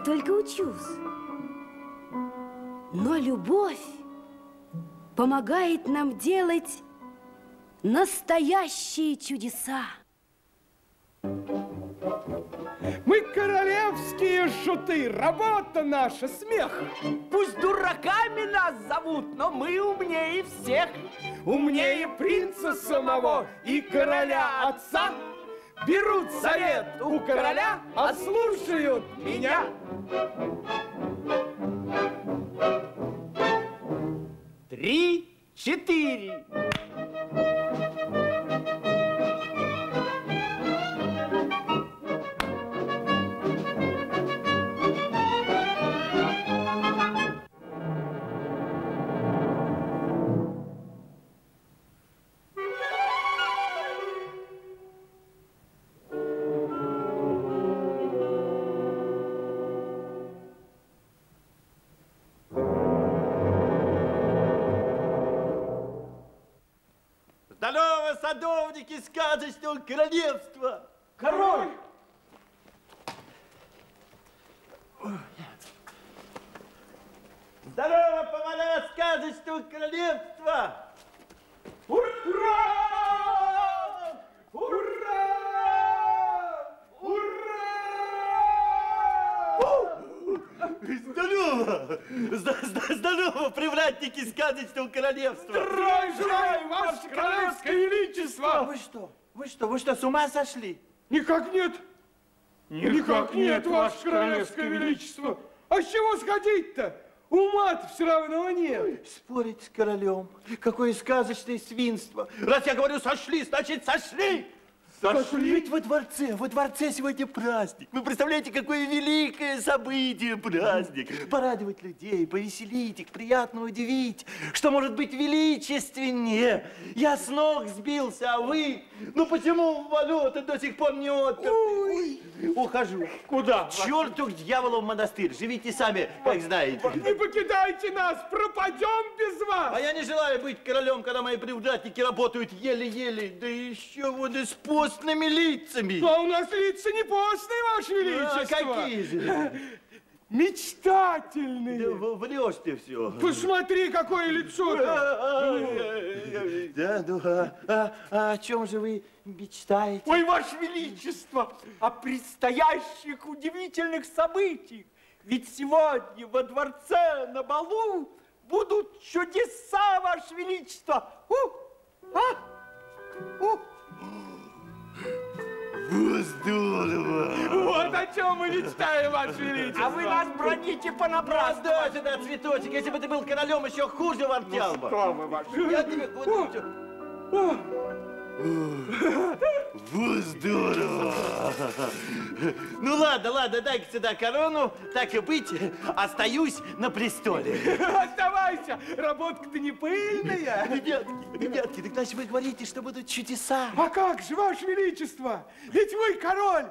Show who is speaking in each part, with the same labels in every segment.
Speaker 1: Я только учусь. Но любовь помогает нам делать настоящие чудеса.
Speaker 2: Мы королевские шуты, работа наша, смех.
Speaker 3: Пусть дураками нас зовут, но мы умнее всех.
Speaker 2: Умнее принца самого и короля отца. Берут совет у короля, а слушают меня.
Speaker 3: Thank you.
Speaker 4: Здорово! Зд- зд- Здорово, привратники сказочного королевства!
Speaker 2: Здравия желаю, ваше королевское величество!
Speaker 4: Вы что? Вы что? Вы что, с ума сошли?
Speaker 2: Никак нет. Никак нет, ваше королевское величество. А с чего сходить-то? Ума-то все равно нет.
Speaker 4: Спорить с королем. Какое сказочное свинство. Раз я говорю сошли, значит сошли.
Speaker 2: Сошли?
Speaker 4: Ведь во дворце, во дворце сегодня праздник. Вы представляете, какое великое событие праздник. Порадовать людей, повеселить их, приятно удивить. Что может быть величественнее? Я с ног сбился, а вы? Ну почему ворота до сих пор не отперты? Ухожу.
Speaker 2: Куда?
Speaker 4: Черту к дьяволу в монастырь. Живите сами, как знаете.
Speaker 2: Не покидайте нас, пропадем без вас.
Speaker 4: А я не желаю быть королем, когда мои привратники работают еле-еле, да еще вот и с постными лицами.
Speaker 2: А у нас лица не постные, ваше
Speaker 4: А
Speaker 2: величество.
Speaker 4: какие же?
Speaker 2: Мечтательные.
Speaker 4: Да врешь ты все.
Speaker 2: Посмотри, какое лицо-то.
Speaker 4: Да, ну, а, а- а о чем же вы мечтаете?
Speaker 3: Ой, Ваше Величество, о предстоящих удивительных событиях. Ведь сегодня во дворце на балу будут чудеса, Ваше Величество. У, а, у.
Speaker 4: Здорово!
Speaker 2: Вот о чем мы мечтаем, ваше величество.
Speaker 3: А вы нас броните понапрасну.
Speaker 4: Бросай сюда, цветочек, если бы ты был королем, еще хуже ворчал бы.
Speaker 2: Что вы, ваше
Speaker 4: Я тебе Вот здорово! Ну ладно, ладно, дай-ка сюда корону. Так и быть, остаюсь на престоле.
Speaker 2: Оставайся, работка-то не пыльная.
Speaker 4: Ребятки, ребятки, так значит вы говорите, что будут чудеса.
Speaker 2: А как же, ваше величество? Ведь вы король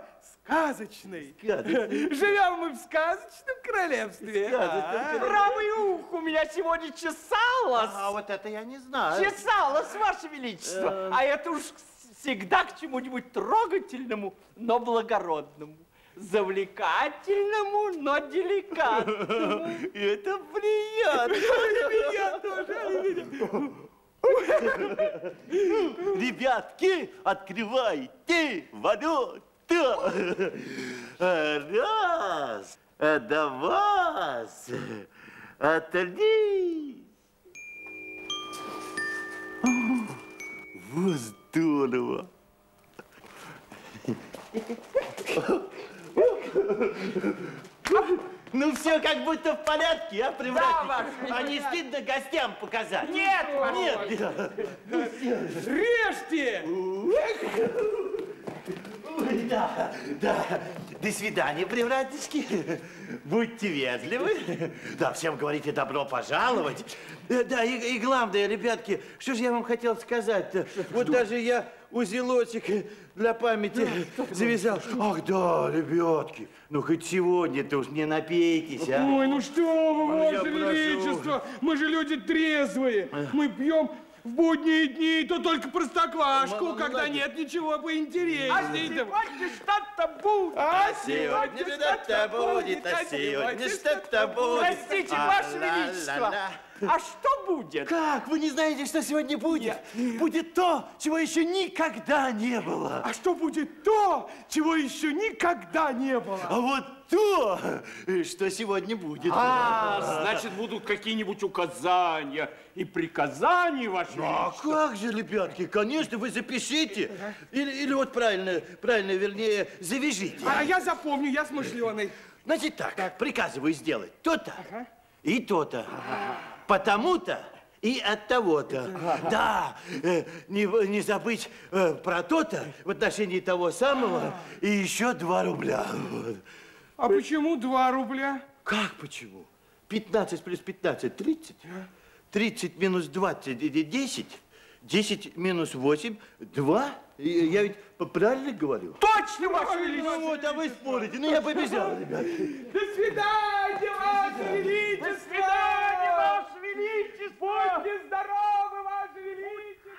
Speaker 2: сказочный.
Speaker 4: Сказочный.
Speaker 2: Живем мы в сказочном королевстве.
Speaker 4: Сказочном
Speaker 2: а?
Speaker 3: ухо у меня сегодня чесалось.
Speaker 4: А вот это я не знаю.
Speaker 3: Чесалось, Ваше Величество. А это уж всегда к чему-нибудь трогательному, но благородному. Завлекательному, но деликатному.
Speaker 4: Это приятно. Ребятки, открывайте ворота. Раз, два, три. Вот здорово. Ну все как будто в порядке, а, привратники?
Speaker 3: ваше
Speaker 4: А не стыдно гостям показать?
Speaker 3: Нет,
Speaker 4: Нет.
Speaker 2: Режьте!
Speaker 4: Ой, да, да. До свидания, привратнички. Будьте вежливы. Да, всем говорите добро пожаловать. Э, Да, и, и главное, ребятки, что же я вам хотел сказать-то? Вот даже я узелочек для памяти завязал. Ах, да, ребятки, ну хоть сегодня-то уж не напейтесь, а?
Speaker 2: Ой, ну что вы,
Speaker 4: Ну,
Speaker 2: ваше величество, мы же люди трезвые. Мы пьем В будние дни то только простоквашку,
Speaker 4: Мама,
Speaker 2: когда
Speaker 4: молодец.
Speaker 2: нет ничего
Speaker 3: А
Speaker 2: поинтереснее.
Speaker 3: сегодня что-то будет.
Speaker 2: А
Speaker 4: Сегодня что-то будет, а сегодня что-то будет.
Speaker 3: Простите,
Speaker 4: А,
Speaker 3: Ваше Величество. А что будет?
Speaker 4: Как? Вы не знаете, что сегодня будет? Будет то, чего еще никогда не было.
Speaker 2: А что будет то, чего еще никогда не было?
Speaker 4: А вот то, что сегодня будет.
Speaker 3: А, значит, будут какие-нибудь указания и приказания, Ваше
Speaker 4: А
Speaker 3: Величество.
Speaker 4: как же, ребятки, конечно, вы запишите. Или, или вот правильно, правильно, вернее, завяжите.
Speaker 2: А я запомню, я смышленый.
Speaker 4: Значит так, приказываю сделать то-то и то-то. Потому-то и от того-то. Да, э, не, не забыть э, про то-то в отношении того самого и еще два рубля. Вот.
Speaker 2: А почему два рубля?
Speaker 4: Как почему? 15 плюс 15 – 30. 30 минус 20 – 10. 10 минус 8 – 2. И Я ведь правильно говорю?
Speaker 3: Точно, Ваше Величество.
Speaker 4: Ну вот, а вы спорите. Ну я побежал, ребят.
Speaker 2: До свидания, Ваше Величество!
Speaker 3: До свидания, Ваше Величество.
Speaker 2: Будьте здоровы, Ваше Величество!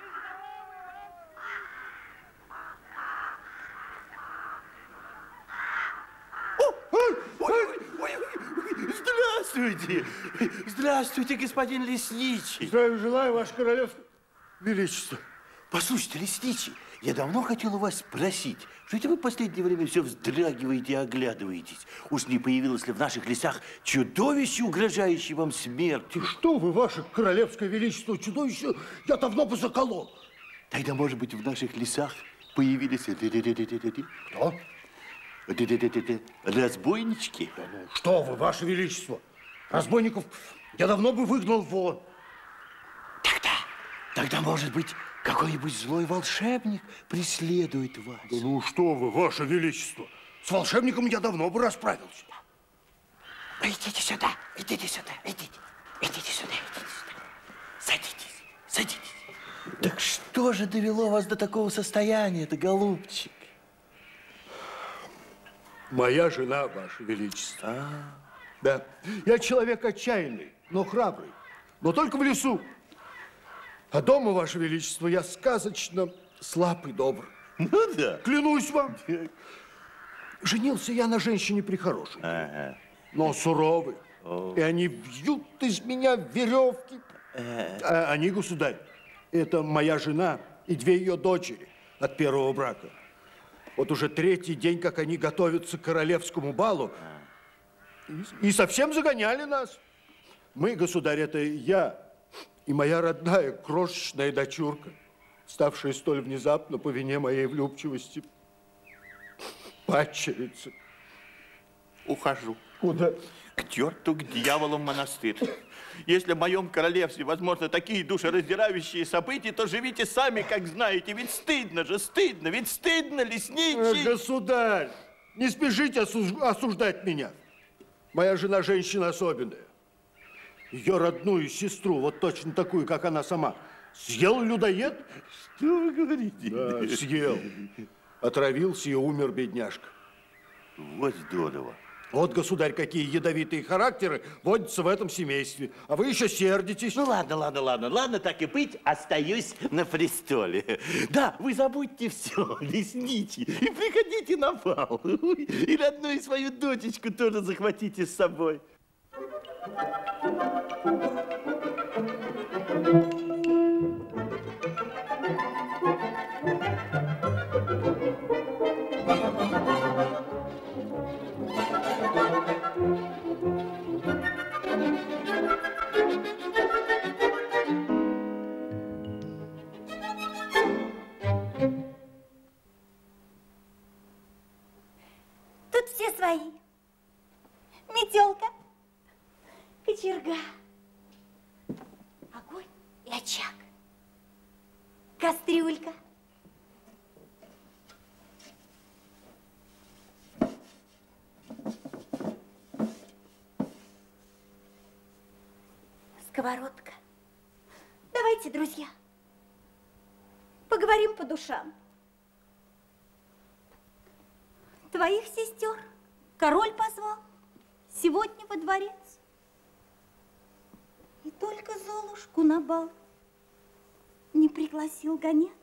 Speaker 4: Здравствуйте! Здравствуйте, господин Лесничий!
Speaker 5: Здравия желаю, Ваше Королевство.
Speaker 4: Величество! Послушайте, Лесничий, я давно хотел у вас спросить, что это вы в последнее время все вздрагиваете и оглядываетесь? Уж не появилось ли в наших лесах чудовище, угрожающее вам смертью?
Speaker 5: Что вы, Ваше Королевское Величество, чудовище, я давно бы заколол.
Speaker 4: Тогда, может быть, в наших лесах появились
Speaker 5: Кто?
Speaker 4: разбойнички?
Speaker 5: Что вы, Ваше Величество? Разбойников я давно бы выгнал вон.
Speaker 4: Тогда, тогда, может быть, какой-нибудь злой волшебник преследует вас.
Speaker 5: Да ну что вы, Ваше Величество? С волшебником я давно бы расправился.
Speaker 4: Идите сюда, идите сюда, идите. Идите сюда, идите сюда. Садитесь, садитесь. Так что же довело вас до такого состояния-то, голубчик?
Speaker 5: Моя жена, Ваше Величество. Да. Я человек отчаянный, но храбрый. Но только в лесу. А дома, Ваше Величество, я сказочно слаб и добр.
Speaker 4: Ну да.
Speaker 5: Клянусь вам. Женился я на женщине прихорошей, но суровой. И они вьют из меня веревки. А они, государь, это моя жена и две ее дочери от первого брака. Вот уже третий день, как они готовятся к королевскому балу, и, и совсем загоняли нас. Мы, государь, это я и моя родная крошечная дочурка, ставшая столь внезапно по вине моей влюбчивости падчерица.
Speaker 6: Ухожу.
Speaker 5: Куда?
Speaker 6: К черту, к дьяволу в монастырь. Если в моем королевстве возможны такие душераздирающие события, то живите сами, как знаете. Ведь стыдно же, стыдно, ведь стыдно, лесничий.
Speaker 5: Государь, не спешите осуж- осуждать меня. Моя жена женщина особенная. Ее родную сестру, вот точно такую, как она сама, съел людоед?
Speaker 6: Что вы говорите?
Speaker 5: Да, съел. Отравился и умер бедняжка.
Speaker 6: Вот здорово.
Speaker 5: Вот, государь, какие ядовитые характеры водятся в этом семействе. А вы еще сердитесь.
Speaker 4: Ну ладно, ладно, ладно, ладно, так и быть, остаюсь на престоле. Да, вы забудьте все, лесничий, и приходите на бал. И родную свою дочечку тоже захватите с собой.
Speaker 7: Thank you. Сковородка. Давайте, друзья, поговорим по душам. Твоих сестер король позвал сегодня во дворец. И только Золушку на бал. не пригласил гонец?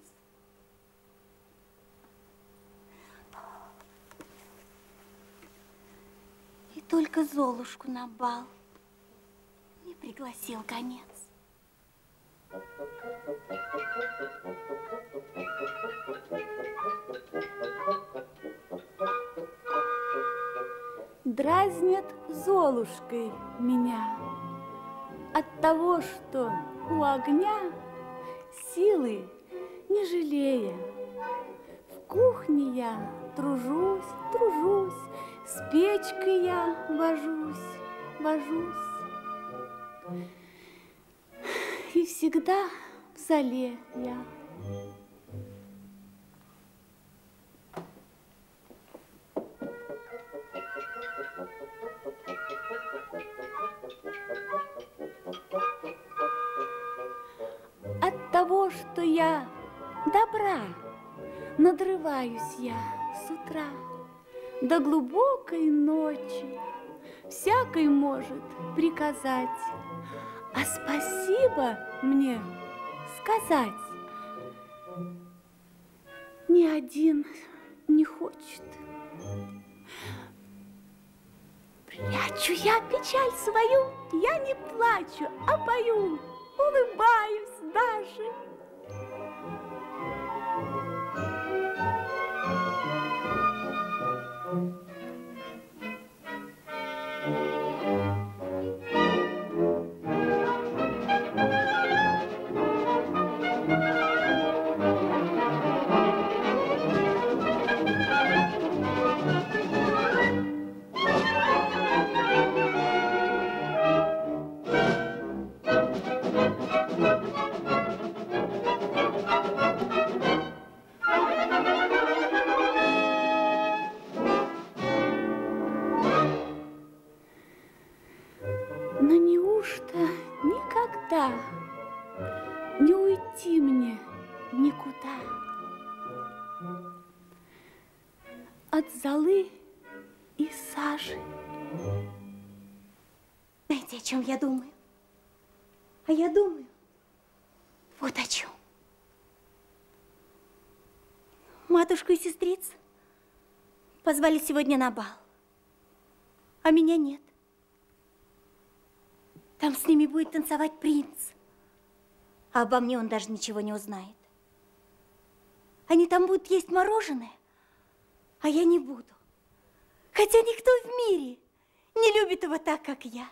Speaker 7: И только Золушку на бал пригласил гонец.
Speaker 8: Дразнят Золушкой меня от того, что у огня силы не жалея. В кухне я тружусь, тружусь, с печкой я вожусь, вожусь. И всегда в зале я. От того, что я добра, надрываюсь я с утра до глубокой ночи. Всякой может приказать, а спасибо мне сказать ни один не хочет. Прячу я печаль свою, я не плачу, а пою, улыбаюсь даже.
Speaker 7: Я думаю? А я думаю вот о чем. Матушку и сестрицу позвали сегодня на бал, а меня нет. Там с ними будет танцевать принц, а обо мне он даже ничего не узнает. Они там будут есть мороженое, а я не буду. Хотя никто в мире не любит его так, как я.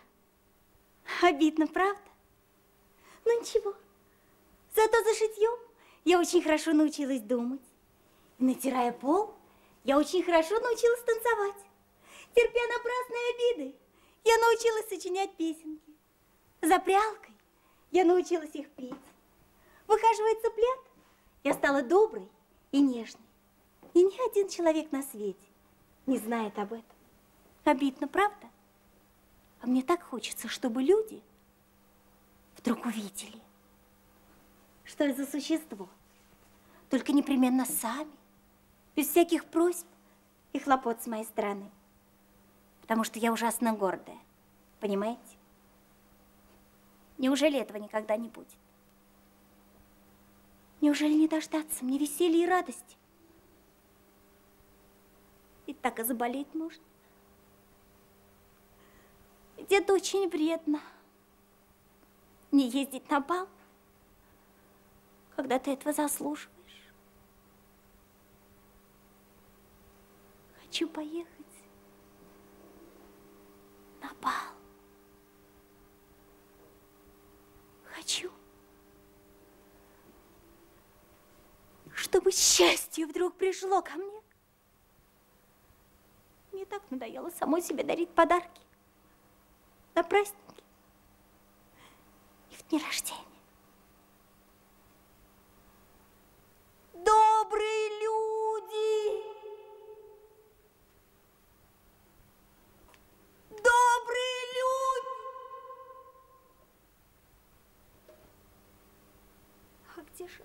Speaker 7: Обидно, правда? Ну ничего. Зато за шитьем я очень хорошо научилась думать. И натирая пол, я очень хорошо научилась танцевать. Терпя напрасные обиды, я научилась сочинять песенки. За прялкой я научилась их петь. Выхаживая цыплят, я стала доброй и нежной. И ни один человек на свете не знает об этом. Обидно, правда? А мне так хочется, чтобы люди вдруг увидели, что это за существо. Только непременно сами, без всяких просьб и хлопот с моей стороны. Потому что я ужасно гордая, понимаете? Неужели этого никогда не будет? Неужели не дождаться мне веселья и радости? Ведь так и заболеть можно. Это очень вредно. Не ездить на бал, когда ты этого заслуживаешь. Хочу поехать на бал. Хочу, чтобы счастье вдруг пришло ко мне. Мне так надоело самой себе дарить подарки на праздники и в дни рождения. Добрые люди! Добрые люди! А где же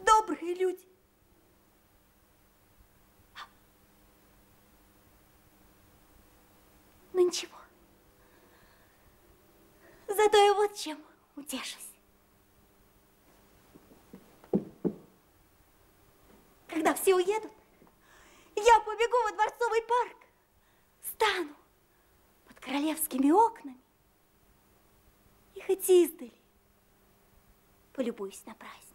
Speaker 7: добрые люди? Ничего. Зато я вот чем
Speaker 9: утешусь. Когда все уедут, я побегу во дворцовый парк, стану под королевскими окнами и хоть издали полюбуюсь на праздник.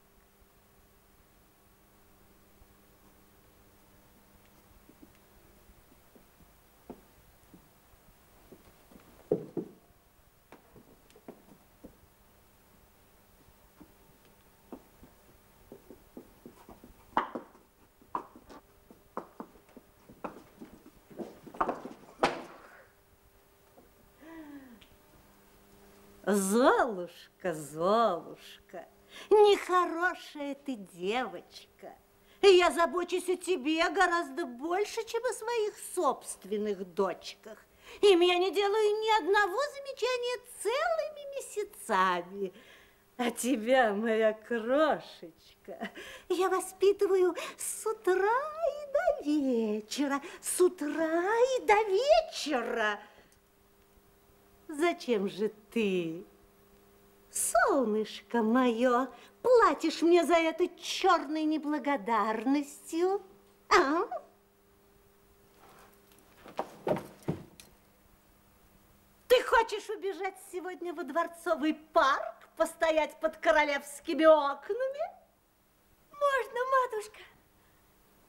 Speaker 9: Золушка, Золушка, нехорошая ты девочка. Я забочусь о тебе гораздо больше, чем о своих собственных дочках. Им я не делаю ни одного замечания целыми месяцами. А тебя, моя крошечка, я воспитываю с утра и до вечера, с утра и до вечера. Зачем же ты, солнышко мое, платишь мне за это черной неблагодарностью? А? Ты хочешь убежать сегодня во дворцовый парк, постоять под королевскими окнами?
Speaker 8: Можно, матушка.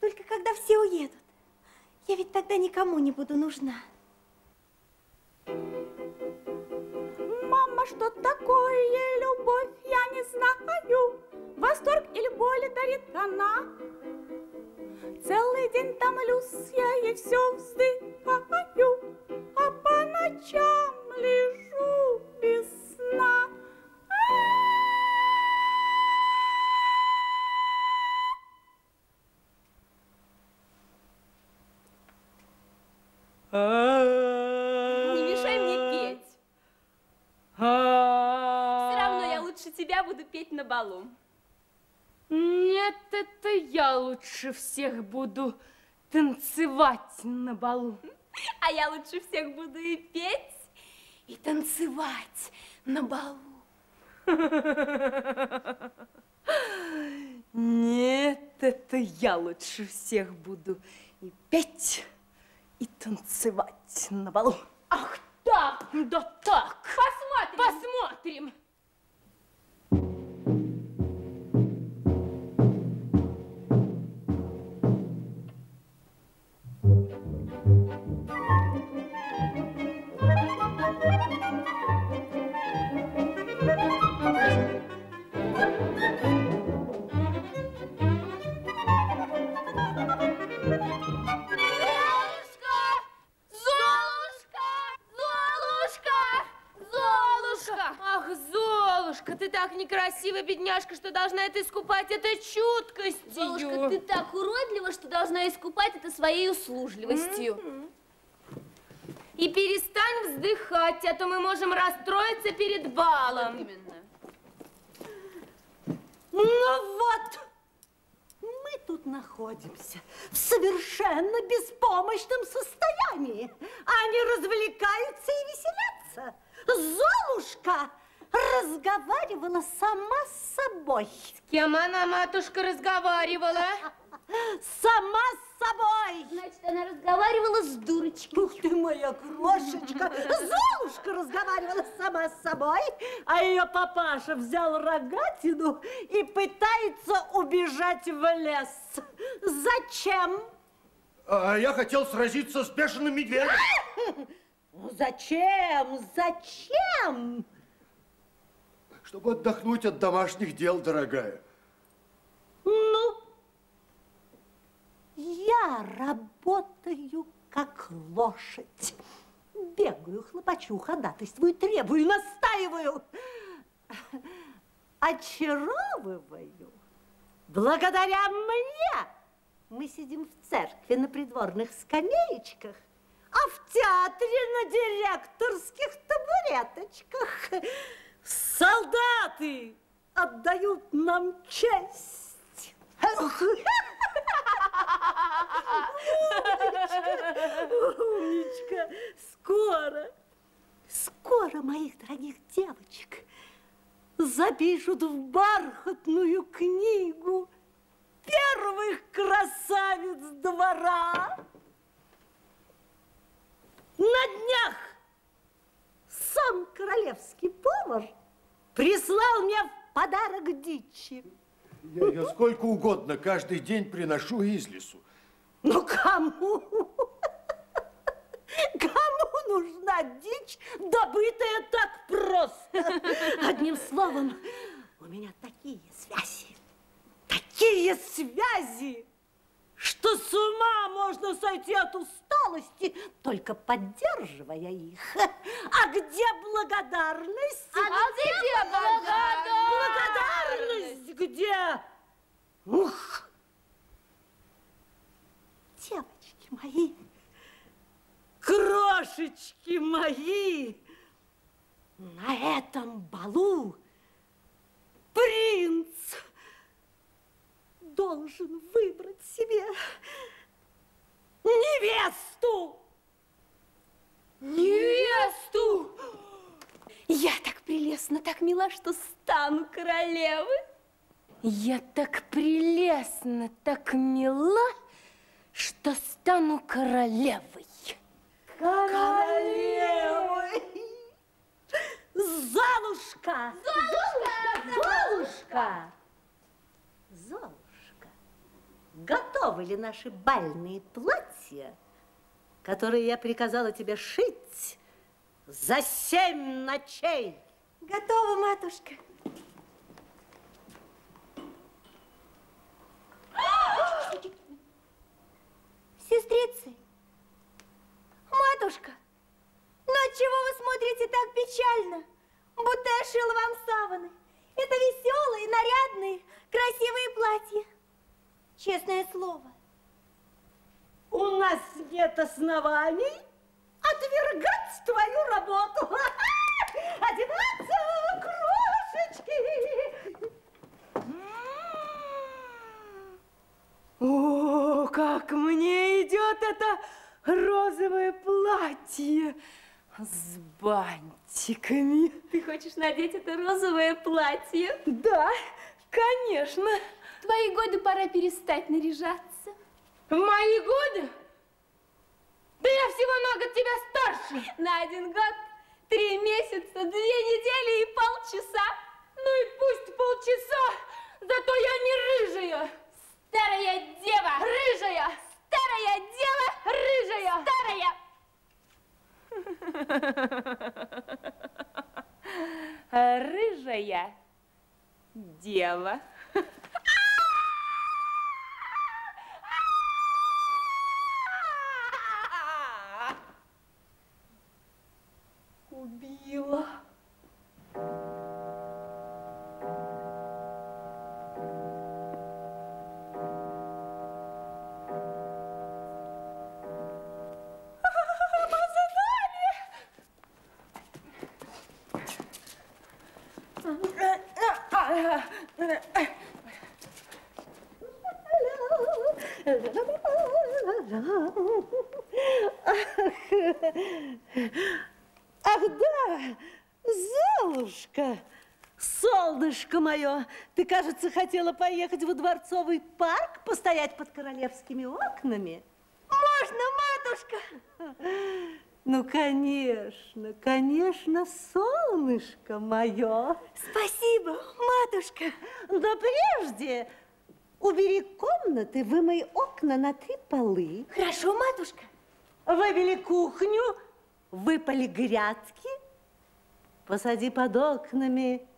Speaker 8: Только когда все уедут. Я ведь тогда никому не буду нужна. Что такое любовь, я не знаю. Восторг или боль дарит она. Целый день томлюсь я и все вздыхаю, а по ночам лежу
Speaker 10: балу.
Speaker 1: Нет, это я лучше всех буду танцевать на балу.
Speaker 10: А я лучше всех буду и петь,
Speaker 1: И танцевать на балу. Нет, это я лучше всех буду и петь, и танцевать на балу.
Speaker 10: Ах так!
Speaker 1: Да так!
Speaker 10: Посмотрим!
Speaker 1: Посмотрим! Ты так некрасива, бедняжка, что должна это искупать это чуткостью.
Speaker 10: Золушка, ты так уродлива, что должна искупать это своей услужливостью.
Speaker 1: И перестань вздыхать, а то мы можем расстроиться перед балом.
Speaker 10: Именно.
Speaker 9: Ну вот, мы тут находимся в совершенно беспомощном состоянии. Они развлекаются и веселятся. Золушка разговаривала сама с собой.
Speaker 1: С кем она, матушка, разговаривала?
Speaker 9: Сама с собой.
Speaker 10: Значит, она разговаривала с дурочкой.
Speaker 9: Ух ты моя крошечка! Золушка разговаривала сама с собой, а ее папаша взял рогатину и пытается убежать в лес. Зачем?
Speaker 5: А я хотел сразиться с бешеным медведем.
Speaker 9: Ну, Зачем? Зачем?
Speaker 5: Чтобы отдохнуть от домашних дел, дорогая.
Speaker 9: Ну, я работаю как лошадь. Бегаю, хлопочу, ходатайствую, требую, настаиваю. Очаровываю. Благодаря мне мы сидим в церкви на придворных скамеечках, а в театре на директорских табуреточках. Солдаты отдают нам честь. Умничка, умничка. Скоро, скоро, моих дорогих девочек, запишут в бархатную книгу первых красавиц двора. На днях сам королевский повар прислал мне в подарок дичи.
Speaker 5: Я, я сколько угодно каждый день приношу из лесу.
Speaker 9: Ну кому? Кому нужна дичь, добытая так просто? Одним словом, у меня такие связи, такие связи, что с ума можно сойти от усталости, только поддерживая их. А где благодарность?
Speaker 11: А где благодарность?
Speaker 9: Благодарность где? Ух! Девочки мои, крошечки мои, на этом балу принц должен выбрать себе невесту.
Speaker 11: Невесту! Я так прелестна, так мила, что стану королевой.
Speaker 1: Я так прелестна, так мила, что стану королевой.
Speaker 9: Королевой! Золушка! Золушка! Золушка! Готовы ли наши бальные платья, которые я приказала тебе шить за семь ночей?
Speaker 7: Готова, матушка. Сестрицы, матушка, ну отчего вы смотрите так печально, будто я шила вам саваны? Это веселые, нарядные, красивые платья. Честное слово.
Speaker 9: У нас нет оснований отвергать твою работу. Одеваться, крошечки!
Speaker 1: О, как мне идет это розовое платье с бантиками.
Speaker 11: Ты хочешь надеть это розовое платье?
Speaker 1: Да, конечно.
Speaker 11: В твои годы пора перестать наряжаться.
Speaker 1: В мои годы? Да я всего на год тебя старше.
Speaker 11: На один год, три месяца, две недели и полчаса.
Speaker 1: Ну и пусть полчаса, зато я не рыжая.
Speaker 11: Старая дева!
Speaker 1: Рыжая!
Speaker 11: Старая дева!
Speaker 1: Рыжая!
Speaker 11: Старая!
Speaker 1: Рыжая дева.
Speaker 9: Кажется, хотела поехать во дворцовый парк, постоять под королевскими окнами?
Speaker 7: Можно, матушка?
Speaker 9: Ну, конечно, конечно, солнышко мое.
Speaker 7: Спасибо, матушка.
Speaker 9: Но прежде убери комнаты, вымой окна на три полы.
Speaker 7: Хорошо, матушка.
Speaker 9: Выбели кухню, выпали грядки, посади под окнами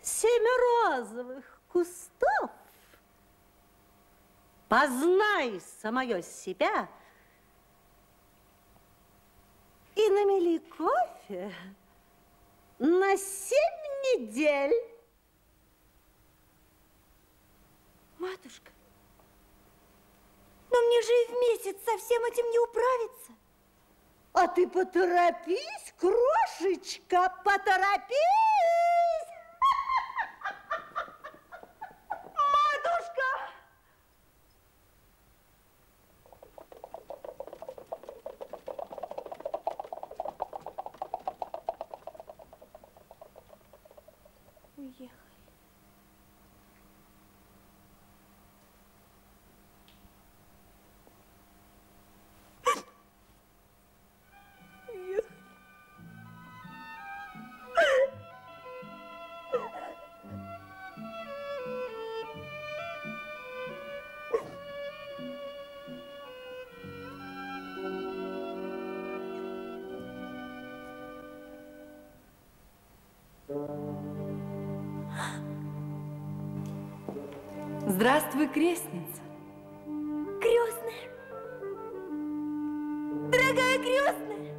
Speaker 9: семь розовых кустов. Познай самое себя и намели кофе на семь недель.
Speaker 7: Матушка, но мне же и в месяц со всем этим не управиться.
Speaker 9: А ты поторопись, крошечка, поторопись!
Speaker 1: Здравствуй, крестница.
Speaker 7: Крестная. Дорогая крестная.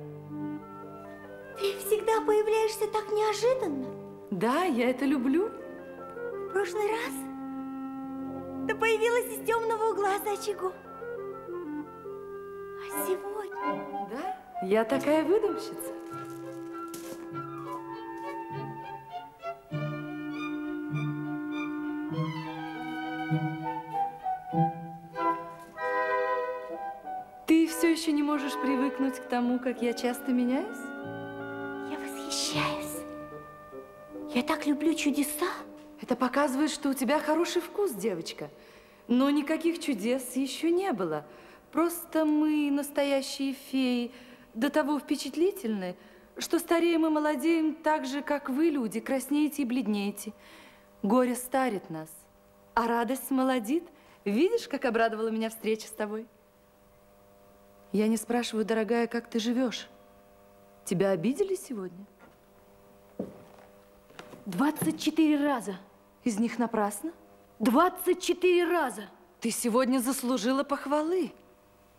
Speaker 7: Ты всегда появляешься так неожиданно.
Speaker 1: Да, я это люблю.
Speaker 7: В прошлый раз ты появилась из темного угла за очагом. А сегодня...
Speaker 1: Да, я такая выдумщица. Привыкнуть к тому, как я часто меняюсь?
Speaker 7: Я восхищаюсь. Я так люблю чудеса.
Speaker 1: Это показывает, что у тебя хороший вкус, девочка. Но никаких чудес еще не было. Просто мы, настоящие феи, до того впечатлительны, что стареем и молодеем так же, как вы, люди, краснеете и бледнеете. Горе старит нас, а радость молодит. Видишь, как обрадовала меня встреча с тобой? Я не спрашиваю, дорогая, как ты живешь. Тебя обидели сегодня?
Speaker 11: 24 раза.
Speaker 1: Из них напрасно?
Speaker 11: 24 раза.
Speaker 1: Ты сегодня заслужила похвалы.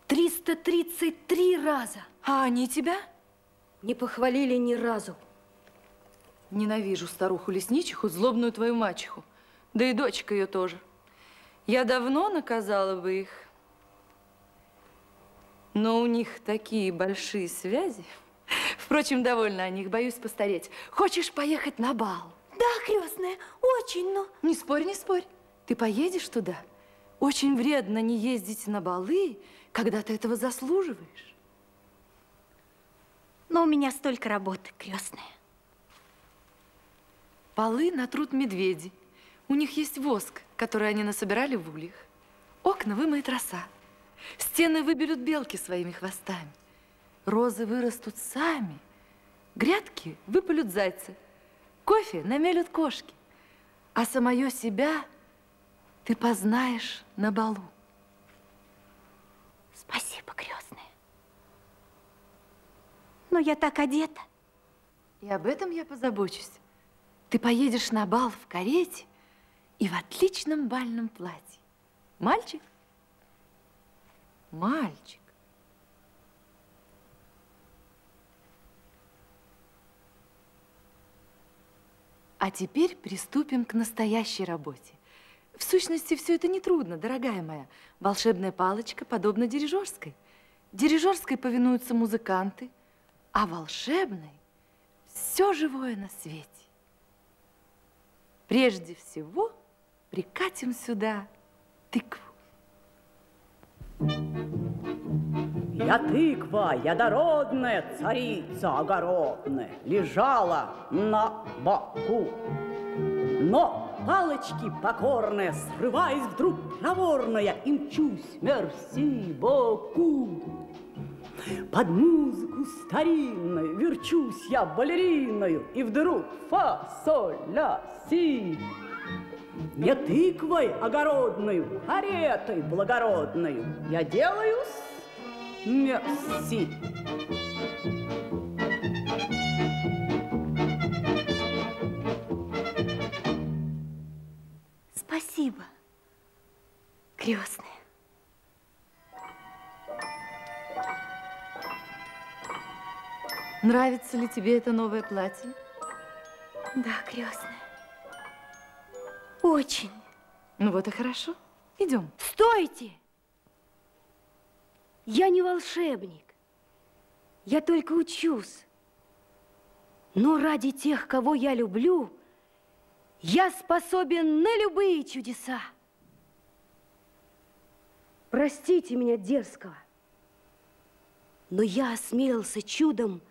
Speaker 11: 333 раза.
Speaker 1: А они тебя?
Speaker 11: Не похвалили ни разу.
Speaker 1: Ненавижу старуху-лесничиху, злобную твою мачеху. Да и дочка ее тоже. Я давно наказала бы их. Но у них такие большие связи. Впрочем, довольна о них, боюсь постареть. Хочешь поехать на бал?
Speaker 7: Да, крестная, очень, но...
Speaker 1: Не спорь, не спорь. Ты поедешь туда? Очень вредно не ездить на балы, когда ты этого заслуживаешь.
Speaker 7: Но у меня столько работы, крестная.
Speaker 1: Полы натрут медведи. У них есть воск, который они насобирали в ульях. Окна вымоет роса. Стены выберут белки своими хвостами. Розы вырастут сами. Грядки выпалют зайцы. Кофе намелют кошки. А самое себя ты познаешь на балу.
Speaker 7: Спасибо, крестная. Но я так одета.
Speaker 1: И об этом я позабочусь. Ты поедешь на бал в карете и в отличном бальном платье. Мальчик? Мальчик. А теперь приступим к настоящей работе. В сущности, все это нетрудно, дорогая моя. Волшебная палочка подобна дирижерской. Дирижерской повинуются музыканты, а волшебной все живое на свете. Прежде всего прикатим сюда тыкву.
Speaker 12: Я тыква, я дородная царица огородная, лежала на боку. Но палочки покорная, срываясь вдруг проворная, и мчусь, мерси, боку. Под музыку старинную верчусь я балериною, и вдруг фа, соль, ля, си. Не тыквой огородную, каретой благородную я делаюсь Мерси.
Speaker 7: Спасибо, крестная.
Speaker 1: Нравится ли тебе это новое платье?
Speaker 7: Да, крестная. Очень.
Speaker 1: Ну вот и хорошо. Идем.
Speaker 11: Стойте! Я не волшебник. Я только учусь. Но ради тех, кого я люблю, я способен на любые чудеса. Простите меня дерзкого, но я осмелился чудом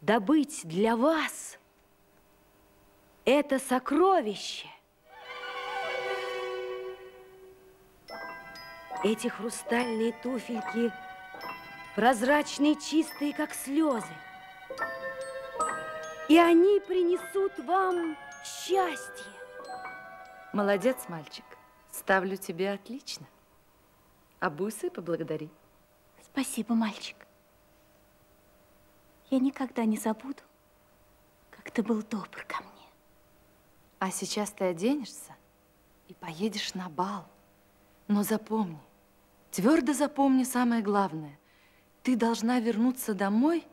Speaker 11: добыть для вас это сокровище. Эти хрустальные туфельки прозрачные, чистые, как слезы. И они принесут вам счастье.
Speaker 1: Молодец, мальчик. Ставлю тебе отлично. А бусы поблагодари.
Speaker 7: Спасибо, мальчик. Я никогда не забуду, как ты был добр ко мне.
Speaker 1: А сейчас ты оденешься и поедешь на бал. Но запомни, твердо запомни самое главное. Ты должна вернуться домой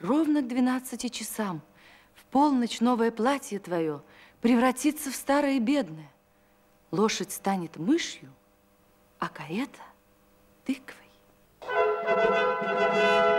Speaker 1: ровно к 12 часам. В полночь новое платье твое превратится в старое бедное. Лошадь станет мышью, а карета – тыквой.
Speaker 4: А,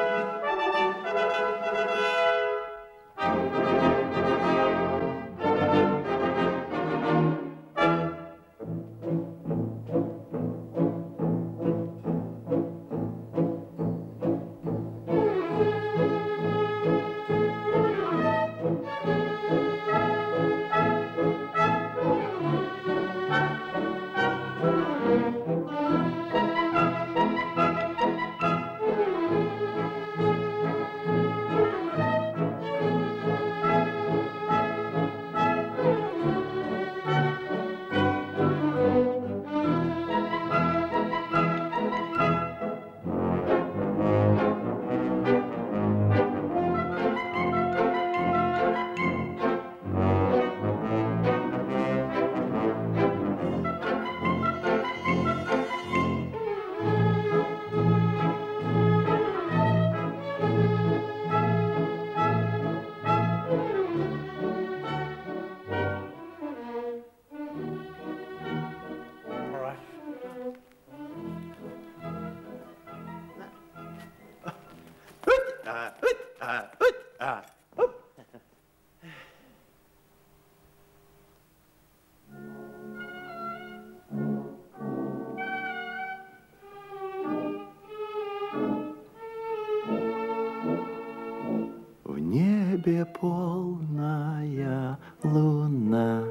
Speaker 4: небе полная луна,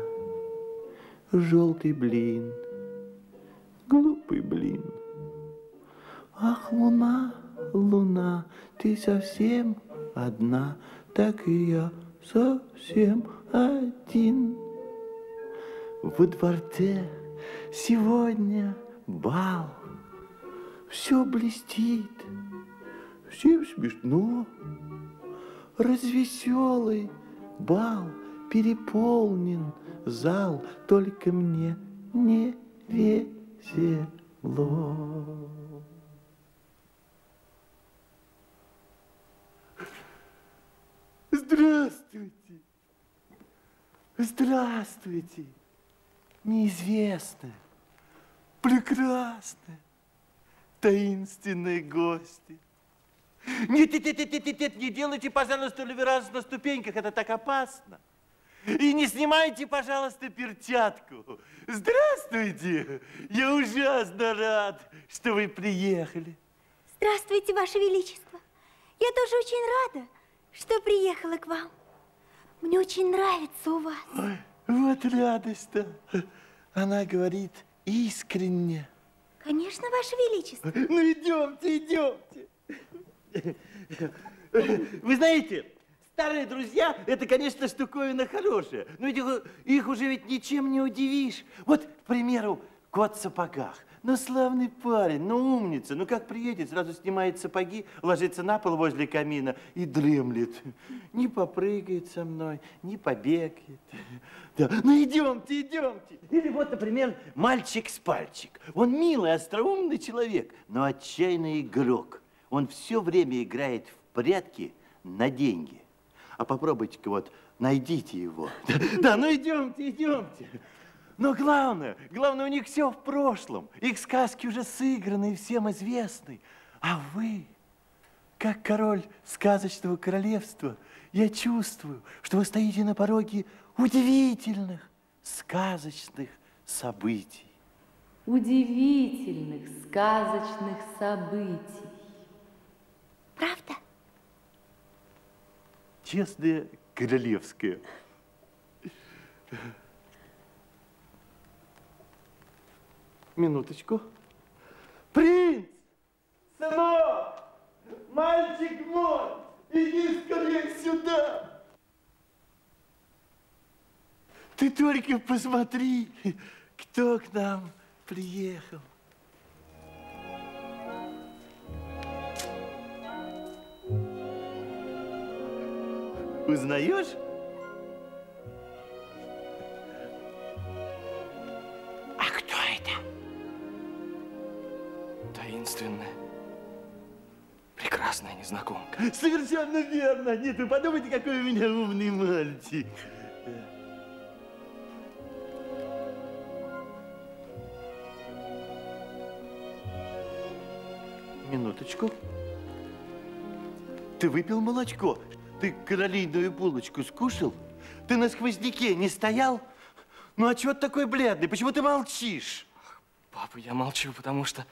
Speaker 4: Желтый блин, глупый блин. Ах, луна, луна, ты совсем одна, так и я совсем один. Во дворце сегодня бал, все блестит, всем смешно. Развеселый бал, переполнен зал, только мне не весело. Здравствуйте! Здравствуйте! Неизвестная, прекрасная, таинственные гости. Нет, нет, нет, нет, нет, нет, не делайте, пожалуйста, реверанс на ступеньках, это так опасно. И не снимайте, пожалуйста, перчатку. Здравствуйте! Я ужасно рад, что вы приехали.
Speaker 7: Здравствуйте, Ваше Величество. Я тоже очень рада, что приехала к вам. Мне очень нравится у вас.
Speaker 4: Ой, вот радость-то. Она говорит искренне.
Speaker 7: Конечно, Ваше Величество.
Speaker 4: Ну, идемте, идемте. Вы знаете, старые друзья, это, конечно, штуковина хорошая, но их, их уже ведь ничем не удивишь. Вот, к примеру, кот в сапогах. Ну, славный парень, ну, умница. Ну, как приедет, сразу снимает сапоги, ложится на пол возле камина и дремлет. Не попрыгает со мной, не побегает. Да. Ну, идемте, идемте. Или вот, например, мальчик с пальчик. Он милый, остроумный человек, но отчаянный игрок. Он все время играет в прятки на деньги. А попробуйте-ка вот, найдите его. Да, ну идемте, идемте. Но главное, главное, у них все в прошлом. Их сказки уже сыграны и всем известны. А вы, как король сказочного королевства, я чувствую, что вы стоите на пороге удивительных, сказочных событий.
Speaker 1: Удивительных, сказочных событий.
Speaker 7: Правда?
Speaker 4: Честное королевское. Минуточку. Принц! Сынок! Мальчик мой! Иди скорее сюда! Ты только посмотри, кто к нам приехал. Узнаешь? А кто это?
Speaker 13: Таинственная, прекрасная незнакомка.
Speaker 4: Совершенно верно. Нет, вы подумайте, какой у меня умный мальчик. Минуточку. Ты выпил молочко. Ты каролиновую булочку скушал? Ты на сквозняке не стоял? Ну а чего ты такой бледный? Почему ты молчишь?
Speaker 13: Папа, я молчу, потому что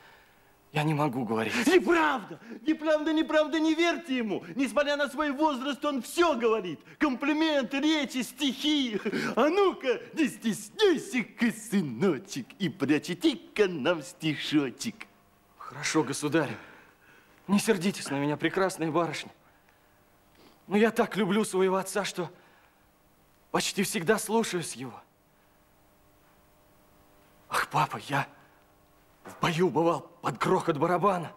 Speaker 13: я не могу говорить.
Speaker 4: Неправда! Неправда, неправда, не верьте ему! Несмотря на свой возраст, он все говорит. Комплименты, речи, стихи. А ну-ка, не стесняйся-ка, сыночек, и прочти-ка нам стишочек.
Speaker 13: Хорошо, государь. Не сердитесь на меня, прекрасная барышня. Но я так люблю своего отца, что почти всегда слушаюсь его. Ах, папа, я в бою бывал под грохот барабана.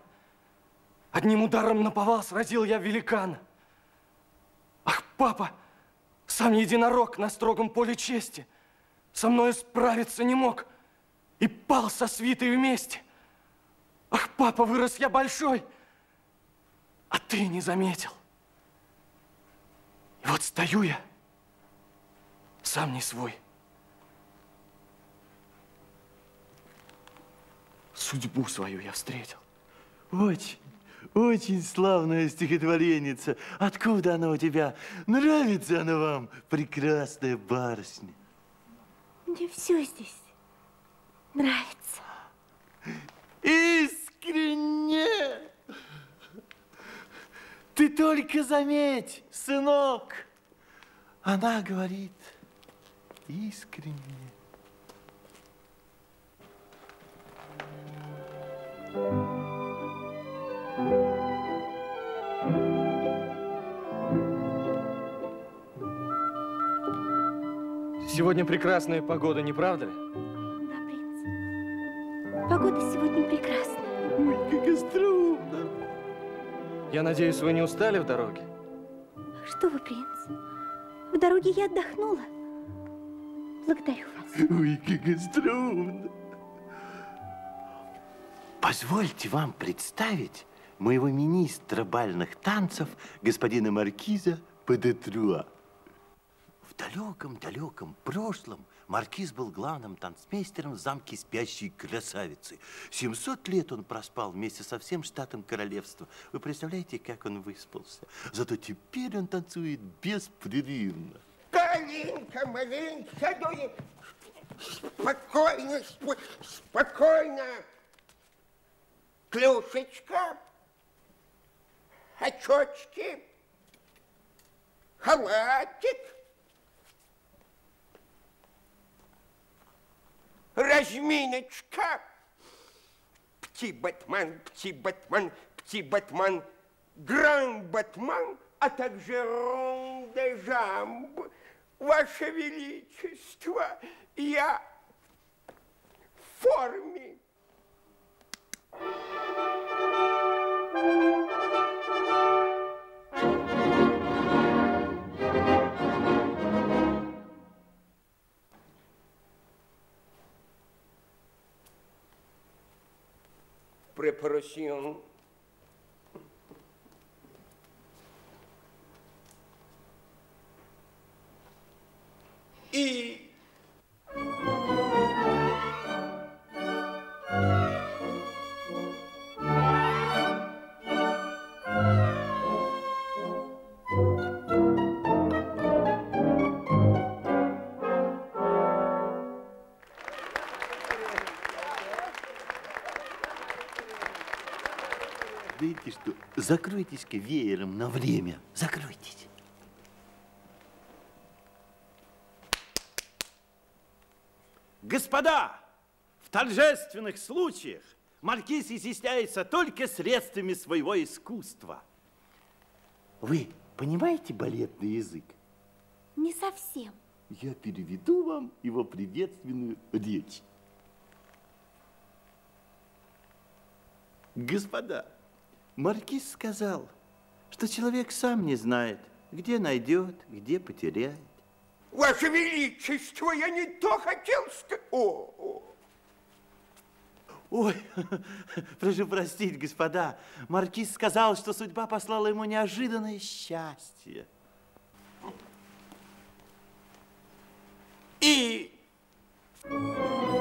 Speaker 13: Одним ударом наповал сразил я великана. Ах, папа, сам единорог на строгом поле чести со мною справиться не мог и пал со свитой вместе. Ах, папа, вырос я большой, а ты не заметил. И вот стою я, сам не свой. Судьбу свою я встретил.
Speaker 4: Очень, очень славная стихотворенница. Откуда она у тебя? Нравится она вам, прекрасная барышня?
Speaker 7: Мне все здесь нравится.
Speaker 4: Искренне! Ты только заметь, сынок, она говорит искренне.
Speaker 13: Сегодня прекрасная погода, не правда ли?
Speaker 7: Да, принц. Погода сегодня прекрасная.
Speaker 4: Ой, как остроумно.
Speaker 13: Я надеюсь, вы не устали в дороге?
Speaker 7: Что вы, принц? В дороге я отдохнула. Благодарю вас.
Speaker 4: Ой, как остроумно. Позвольте вам представить моего министра бальных танцев, господина Маркиза Падетруа. В далеком-далеком прошлом Маркиз был главным танцмейстером в замке спящей красавицы. 700 лет он проспал вместе со всем штатом королевства. Вы представляете, как он выспался? Зато теперь он танцует беспрерывно.
Speaker 14: Калинка, маленька, дует. Спокойно, спо- спокойно. Клюшечка, очочки, халатик, разминочка. Пти-батман, пти-батман, пти-батман, гран-батман, а также рон-де-жамб. Ваше Величество, я в форме. Préparation. И
Speaker 4: Знаете Закройтесь-ка веером на время. Закройтесь. Господа, в торжественных случаях маркиз изъясняется только средствами своего искусства. Вы понимаете балетный язык?
Speaker 7: Не совсем.
Speaker 4: Я переведу вам его приветственную речь. Господа, маркиз сказал, что человек сам не знает, где найдет, где потеряет.
Speaker 14: Ваше Величество, я не то хотел сказать. О, о.
Speaker 4: Ой, прошу простить, господа. Маркиз сказал, что судьба послала ему неожиданное счастье.
Speaker 14: И...
Speaker 6: Маркиз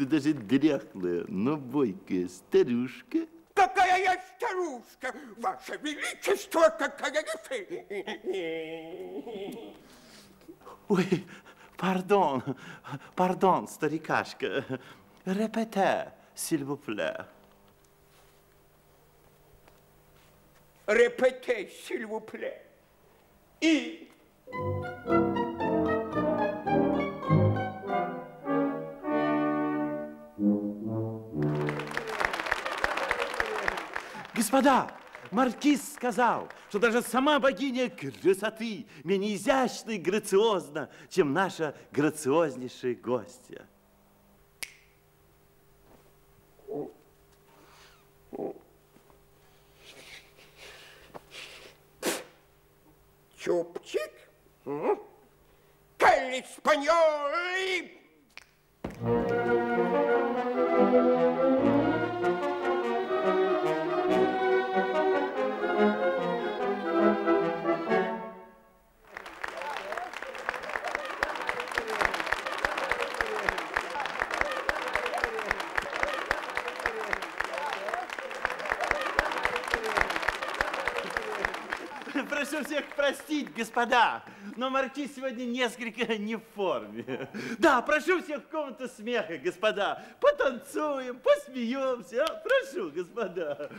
Speaker 6: что даже дряхлая, но бойкая старушка
Speaker 14: Какая я старушка, Ваше Величество, какая
Speaker 4: Ой, пардон, пардон, старикашка. Репете, plaît.
Speaker 14: Репете, s'il vous plaît. И...
Speaker 4: Господа, маркиз сказал, что даже сама богиня красоты менее изящна и грациозна, чем наша грациознейшая гостья.
Speaker 14: Чупчик? Келли спаньоли!
Speaker 4: Всех простить, господа, но маркиз сегодня несколько не в форме. Да, прошу всех в комнату смеха, господа. Потанцуем, посмеемся. Прошу, господа.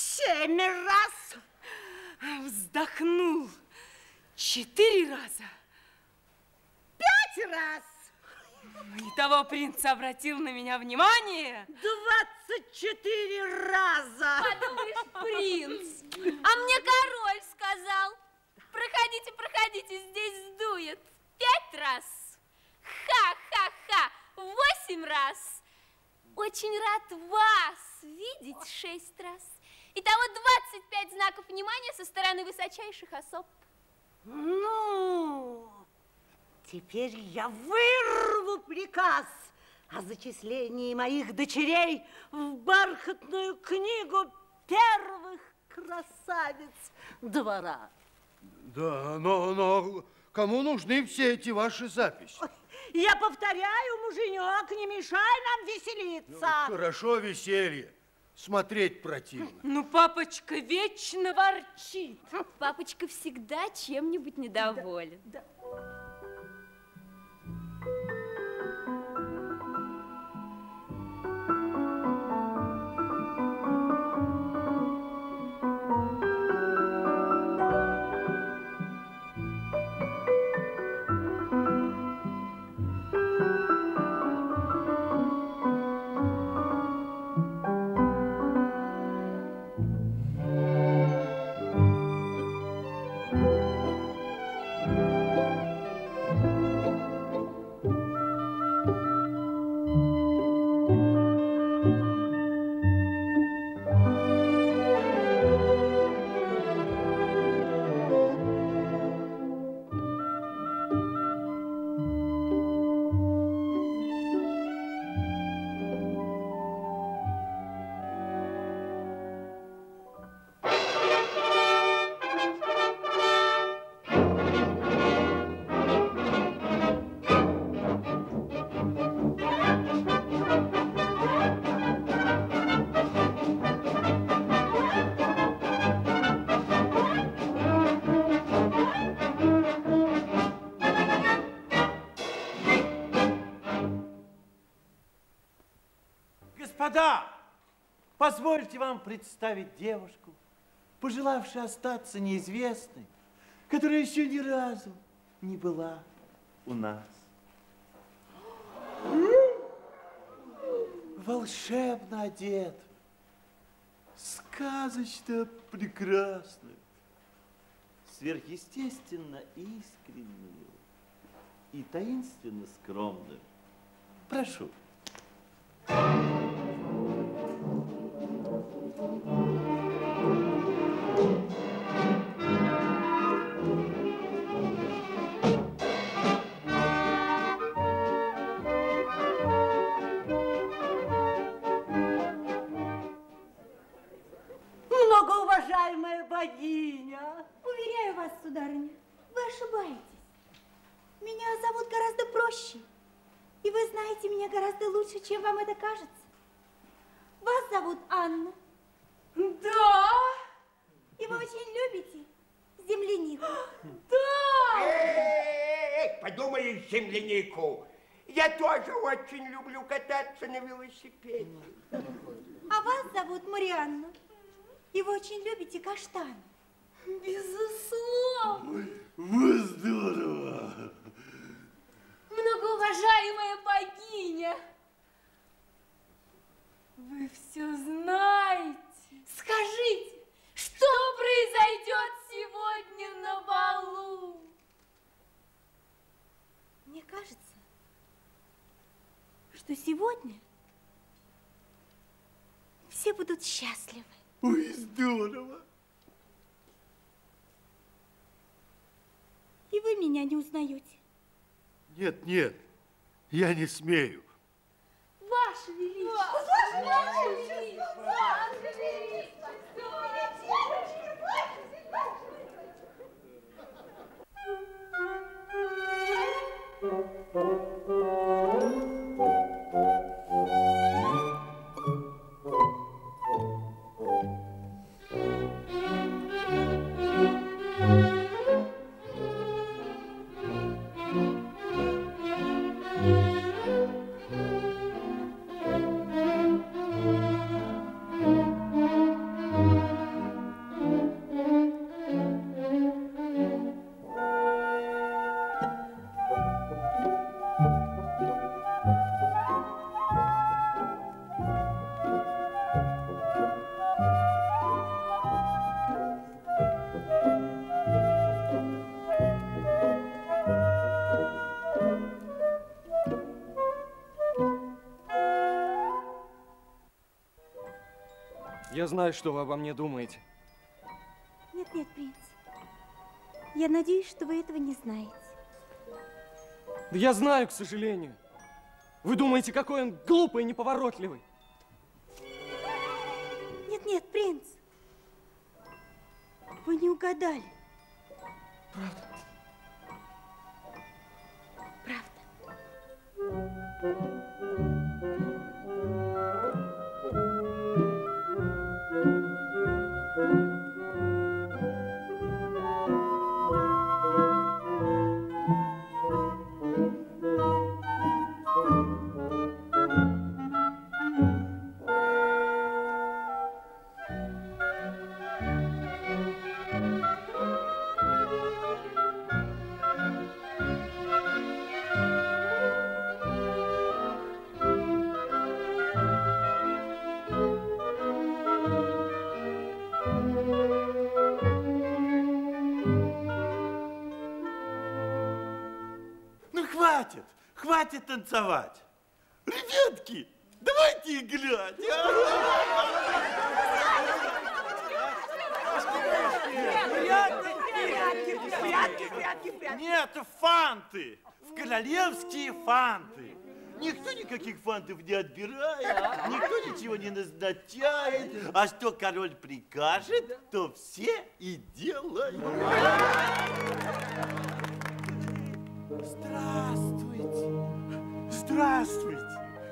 Speaker 9: Семь раз.
Speaker 1: Вздохнул четыре раза.
Speaker 9: Пять раз.
Speaker 1: Итого принц обратил на меня внимание.
Speaker 9: Двадцать четыре раза.
Speaker 10: Подумаешь, принц. А мне король сказал. Проходите, проходите, здесь сдует. Пять раз. Ха-ха-ха. Восемь раз. Очень рад вас видеть шесть раз. Итого 25 знаков внимания со стороны высочайших особ.
Speaker 9: Ну, теперь я вырву приказ о зачислении моих дочерей в бархатную книгу первых красавиц двора.
Speaker 5: Да, но, но кому нужны все эти ваши записи?
Speaker 9: Я повторяю, муженек, не мешай нам веселиться.
Speaker 5: Хорошо веселье. Смотреть противно.
Speaker 1: Ну, папочка вечно ворчит.
Speaker 10: Папочка всегда чем-нибудь недоволен.
Speaker 14: Thank
Speaker 4: вам представить девушку, пожелавшую остаться неизвестной, которая еще ни разу не была у нас. Волшебно одет, сказочно прекрасную, сверхъестественно искреннюю и таинственно скромную. Прошу.
Speaker 9: Многоуважаемая
Speaker 7: очень
Speaker 14: люблю кататься на велосипеде.
Speaker 7: А вас зовут Марианна. И вы очень любите каштан.
Speaker 10: Безусловно.
Speaker 4: Вы здорово!
Speaker 10: Многоуважаемая богиня. Вы все знаете. Скажите, что произойдет сегодня на балу?
Speaker 7: Мне кажется, что сегодня все будут счастливы.
Speaker 4: Ой, здорово!
Speaker 7: И вы меня не узнаете.
Speaker 5: Нет, нет, я не смею.
Speaker 10: Ваше Величество! Ваше Величество! Ваше Величество!
Speaker 13: Я знаю, что вы обо мне думаете.
Speaker 7: Нет, нет, принц. Я надеюсь, что вы этого не знаете.
Speaker 13: Да я знаю, к сожалению. Вы думаете, какой он глупый и неповоротливый.
Speaker 7: Нет, нет, принц. Вы не угадали.
Speaker 13: Правда?
Speaker 4: Ну, хватит танцевать. Ребятки, давайте играть. Нет, фанты. В королевские фанты. Никто никаких фантов не отбирает, никто ничего не назначает. А что король прикажет, то все и делают. Здравствуйте. Здравствуйте.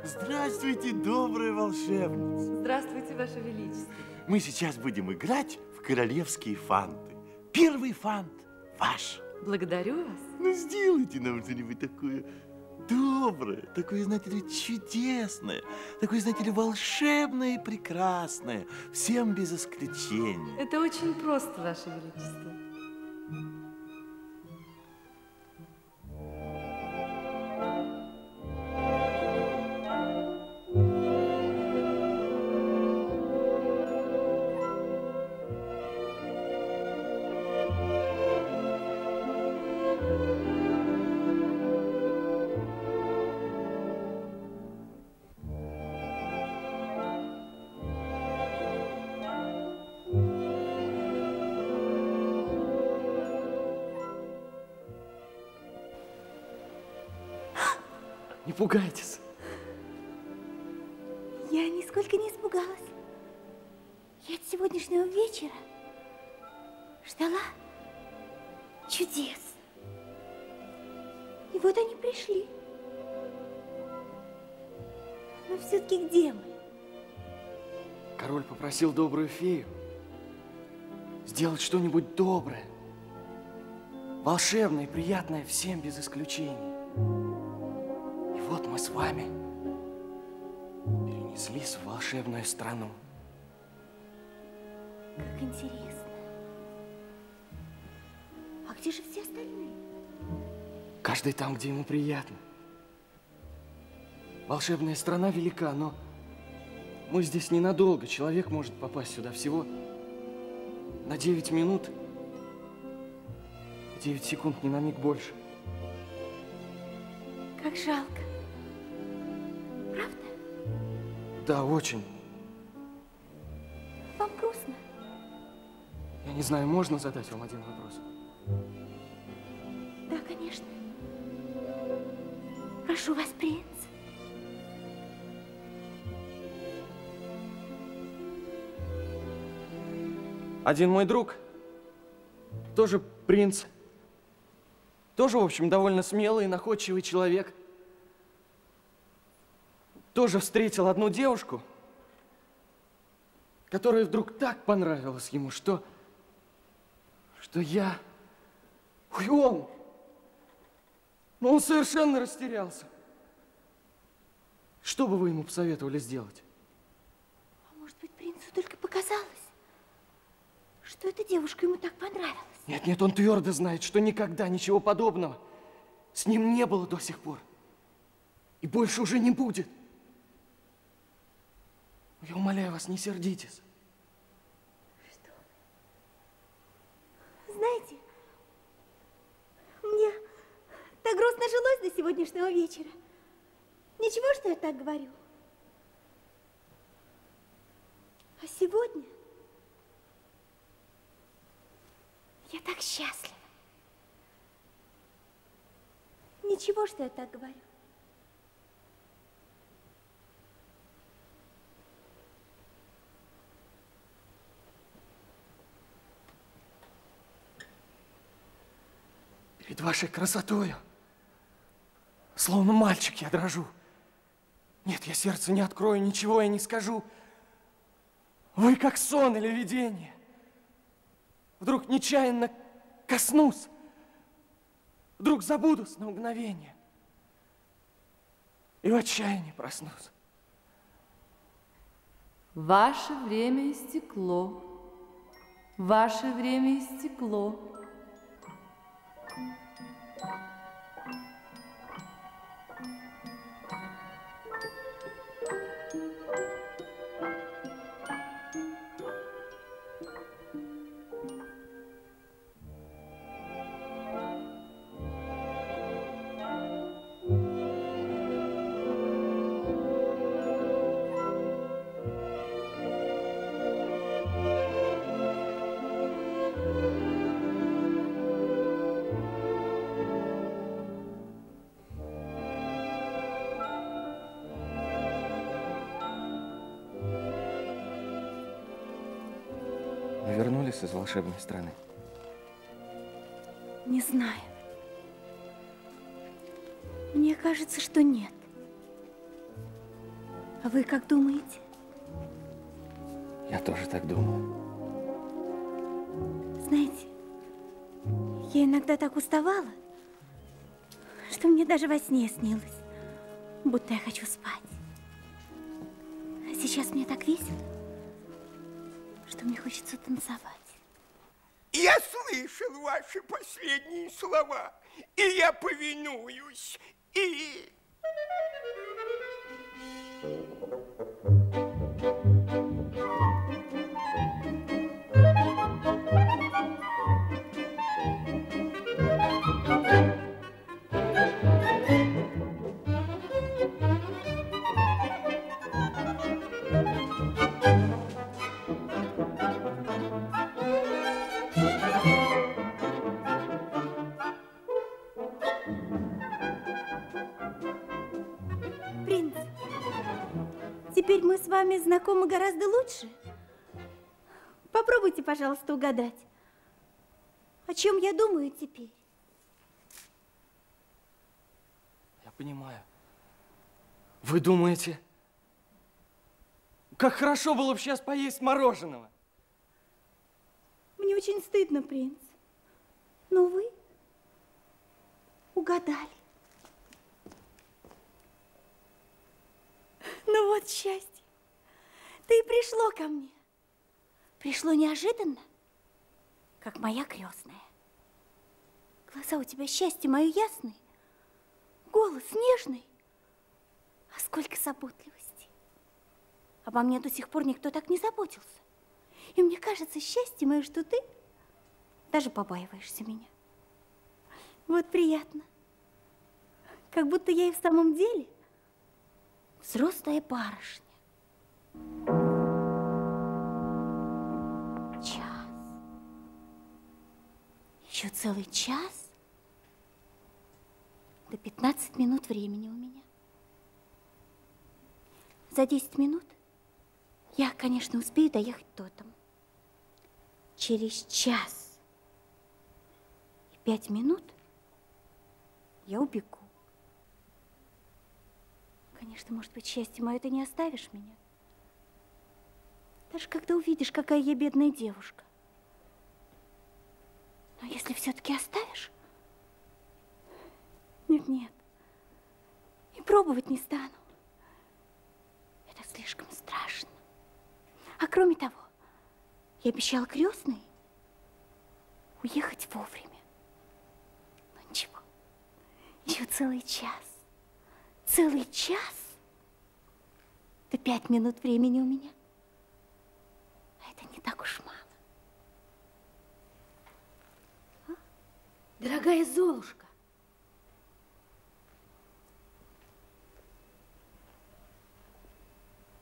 Speaker 4: Здравствуйте, добрая волшебница.
Speaker 1: Здравствуйте, Ваше Величество.
Speaker 4: Мы сейчас будем играть в королевские фанты. Первый фант ваш.
Speaker 1: Благодарю вас.
Speaker 4: Ну, сделайте нам что-нибудь такое
Speaker 6: доброе, такое, знаете ли, чудесное, такое, знаете ли, волшебное и прекрасное, всем без исключения.
Speaker 1: Это очень просто, Ваше Величество.
Speaker 13: Не пугайтесь.
Speaker 7: Я нисколько не испугалась. Я от сегодняшнего вечера ждала чудес. И вот они пришли. Но все-таки где мы?
Speaker 13: Король попросил добрую фею сделать что-нибудь доброе, волшебное и приятное всем без исключения. Мы с вами перенеслись в волшебную страну.
Speaker 7: Как интересно. А где же все остальные?
Speaker 13: Каждый там, где ему приятно. Волшебная страна велика, но мы здесь ненадолго. Человек может попасть сюда всего на 9 минут, 9 секунд, ни на миг больше.
Speaker 7: Как жалко.
Speaker 13: Да, очень.
Speaker 7: Вам грустно?
Speaker 13: Я не знаю, можно задать вам один вопрос?
Speaker 7: Да, конечно. Прошу вас, принц.
Speaker 13: Один мой друг, тоже принц, тоже, в общем, довольно смелый и находчивый человек, тоже встретил одну девушку, которая вдруг так понравилась ему, что, что я, ой, он, ну он совершенно растерялся. Что бы вы ему посоветовали сделать?
Speaker 7: А может быть, принцу только показалось, что эта девушка ему так понравилась?
Speaker 13: Нет, нет, он твердо знает, что никогда ничего подобного с ним не было до сих пор. И больше уже не будет. Я умоляю вас, не сердитесь.
Speaker 7: Знаете, мне так грустно жилось до сегодняшнего вечера. Ничего, что я так говорю. А сегодня я так счастлива. Ничего, что я так говорю.
Speaker 13: Перед вашей красотою, словно мальчик, я дрожу. Нет, я сердце не открою, ничего я не скажу. Вы как сон или видение. Вдруг нечаянно коснусь, вдруг забудусь на мгновение и в отчаянии проснусь.
Speaker 1: Ваше время истекло. Ваше время истекло.
Speaker 13: Вы вернулись из волшебной страны?
Speaker 7: Не знаю. Мне кажется, что нет. А вы как думаете?
Speaker 13: Я тоже так думаю.
Speaker 7: Знаете, я иногда так уставала, что мне даже во сне снилось, будто я хочу спать. А сейчас мне так весело, что мне хочется танцевать.
Speaker 14: Я слышал ваши последние слова, и я повинуюсь, и...
Speaker 7: знакомы гораздо лучше. Попробуйте, пожалуйста, угадать, о чем я думаю теперь.
Speaker 13: Я понимаю. Вы думаете, как хорошо было бы сейчас поесть мороженого?
Speaker 7: Мне очень стыдно, принц. Но вы угадали. Ну вот счастье. Ты пришло ко мне. Пришло неожиданно, как моя крестная. Глаза у тебя счастье мое ясные, голос нежный. А сколько заботливости. Обо мне до сих пор никто так не заботился. И мне кажется, счастье мое, что ты даже побаиваешься меня. Вот приятно. Как будто я и в самом деле взрослая барышня. Час. Еще целый час. До 15 минут времени у меня. За 10 минут я, конечно, успею доехать тотом. Через час и пять минут я убегу. Конечно, может быть, счастье мое, ты не оставишь меня. Даже когда увидишь, какая я бедная девушка. Но если все-таки оставишь... Нет, нет. И пробовать не стану. Это слишком страшно. А кроме того, я обещала крестной уехать вовремя. Но ничего, еще целый час. Целый час? Да пять минут времени у меня. А это не так уж мало.
Speaker 11: Дорогая Золушка,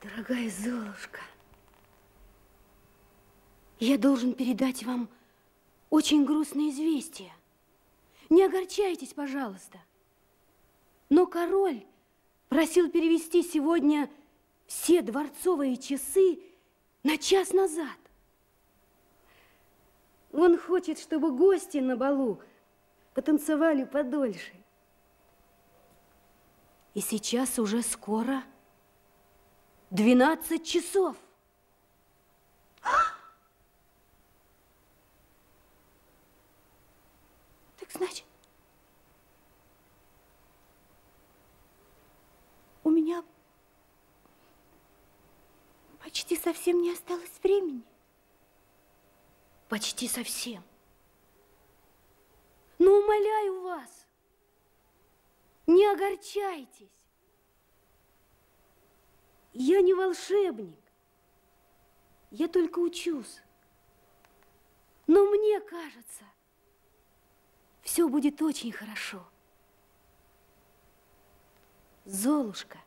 Speaker 11: дорогая Золушка, я должен передать вам очень грустное известие. Не огорчайтесь, пожалуйста. Но король просил перевести сегодня все дворцовые часы на час назад. Он хочет, чтобы гости на балу потанцевали подольше. И сейчас уже скоро 12 часов.
Speaker 7: Так значит, у меня почти совсем не осталось времени.
Speaker 11: Почти совсем. Но умоляю вас, не огорчайтесь. Я не волшебник. Я только учусь. Но мне кажется, все будет очень хорошо. Золушка.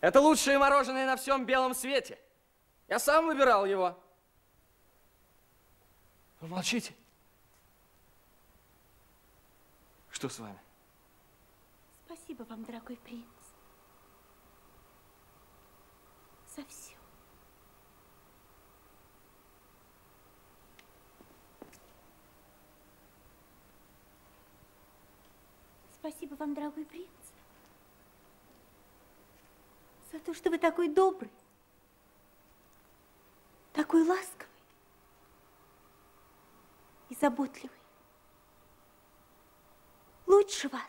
Speaker 13: Это лучшее мороженое на всем белом свете. Я сам выбирал его. Вы молчите? Что с вами?
Speaker 7: Спасибо вам, дорогой принц. За все. Спасибо вам, дорогой принц, за то, что вы такой добрый, такой ласковый и заботливый. Лучше вас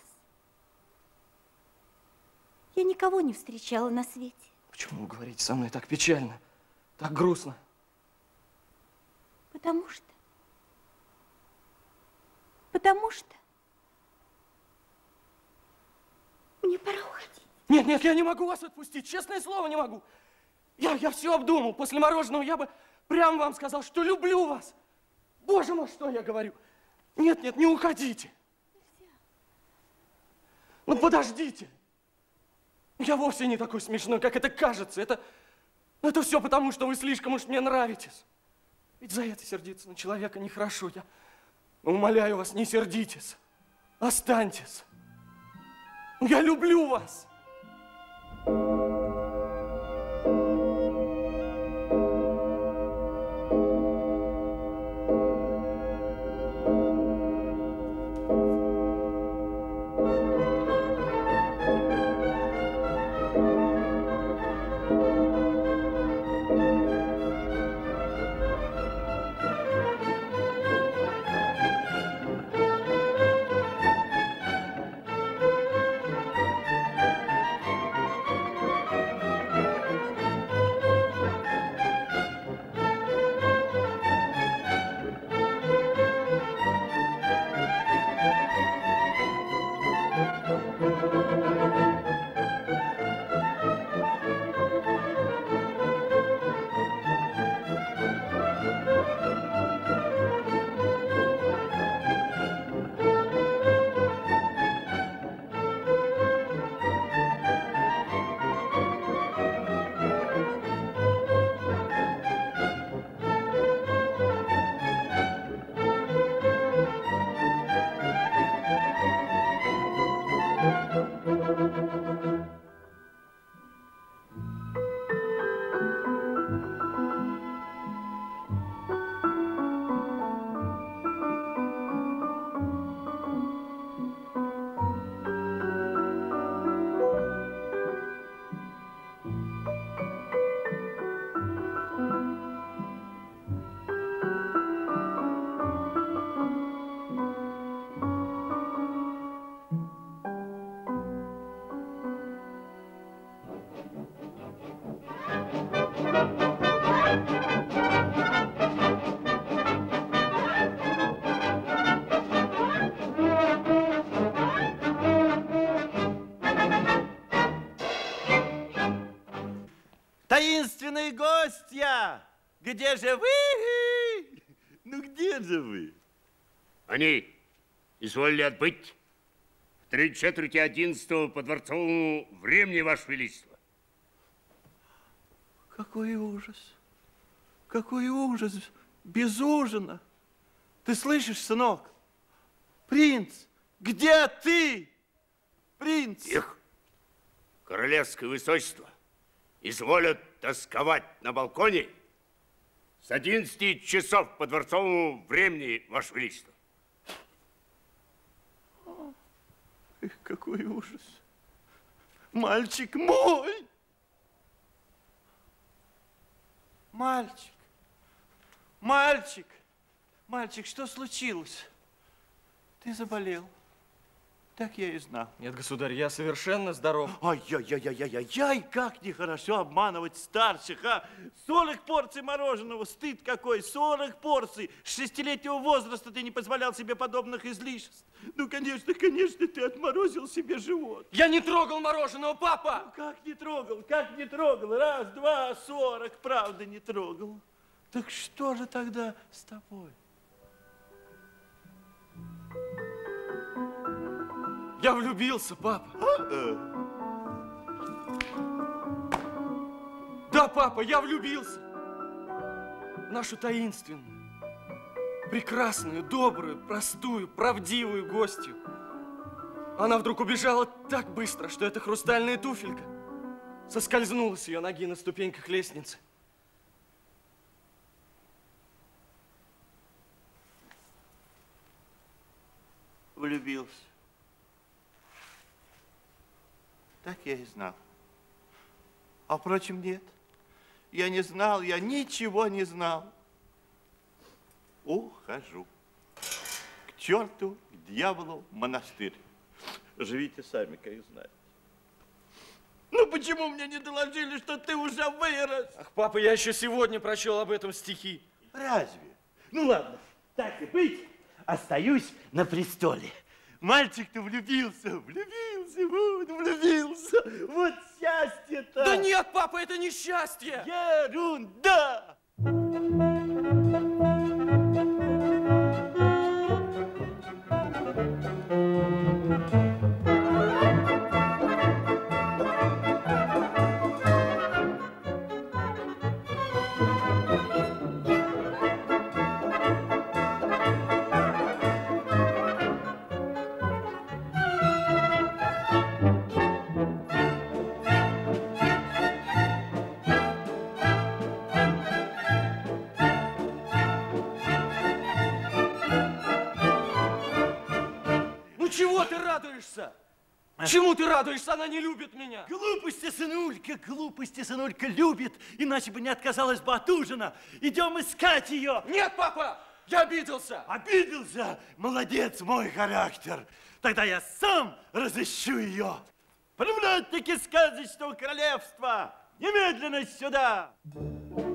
Speaker 7: я никого не встречала на свете.
Speaker 13: Почему вы говорите со мной так печально, так грустно?
Speaker 7: Потому что... Потому что... Мне пора уходить.
Speaker 13: Нет, нет, я не могу вас отпустить, честное слово, не могу. Я, я все обдумал. После мороженого я бы прямо вам сказал, что люблю вас. Боже мой, что я говорю? Нет, нет, не уходите. Ну, подождите. Я вовсе не такой смешной, как это кажется. Это, это все потому, что вы слишком уж мне нравитесь. Ведь за это сердиться на человека нехорошо. Я умоляю вас, не сердитесь. Останьтесь. Я люблю вас.
Speaker 15: Где же вы? Ну где же вы?
Speaker 16: Они изволили отбыть в три четверти одиннадцатого по дворцовому времени, Ваше Величество.
Speaker 4: Какой ужас! Какой ужас! Без ужина! Ты слышишь, сынок? Принц, где ты? Принц!
Speaker 16: Их королевское высочество изволят тосковать на балконе с 11 часов по дворцовому времени, Ваше Величество.
Speaker 4: Эх, какой ужас! Мальчик мой! Мальчик! Мальчик! Мальчик, что случилось? Ты заболел. Так я и знал.
Speaker 13: Нет, государь, я совершенно здоров.
Speaker 4: Ай-яй-яй-яй-яй, как нехорошо обманывать старших, а! 40 порций мороженого, стыд какой, 40 порций. С шестилетнего возраста ты не позволял себе подобных излишеств. Ну, конечно, конечно, ты отморозил себе живот.
Speaker 13: Я не трогал мороженого, папа!
Speaker 4: Ну, как не трогал, как не трогал? Раз, два, сорок, правда, не трогал. Так что же тогда с тобой?
Speaker 13: Я влюбился, папа. Да, папа, я влюбился. Нашу таинственную, прекрасную, добрую, простую, правдивую гостью. Она вдруг убежала так быстро, что эта хрустальная туфелька соскользнула с ее ноги на ступеньках лестницы.
Speaker 17: Влюбился. Так я и знал. А впрочем, нет. Я не знал, я ничего не знал. Ухожу. К черту, к дьяволу, монастырь. Живите сами, как знаете. Ну почему мне не доложили, что ты уже вырос?
Speaker 13: Ах, папа, я еще сегодня прочел об этом стихи.
Speaker 4: Разве? Ну ладно, так и быть, остаюсь на престоле. Мальчик-то влюбился, влюбился, вот, влюбился. Вот счастье-то.
Speaker 13: Да нет, папа, это не счастье.
Speaker 4: Ерунда.
Speaker 13: Радуешься? Чему ты радуешься? Она не любит меня.
Speaker 4: Глупости, сынулька, глупости, сынулька любит, иначе бы не отказалась бы от ужина. Идем искать ее.
Speaker 13: Нет, папа, я обиделся.
Speaker 4: Обиделся? Молодец, мой характер. Тогда я сам разыщу ее. Привратники сказочного королевства, немедленно сюда. Молодцы!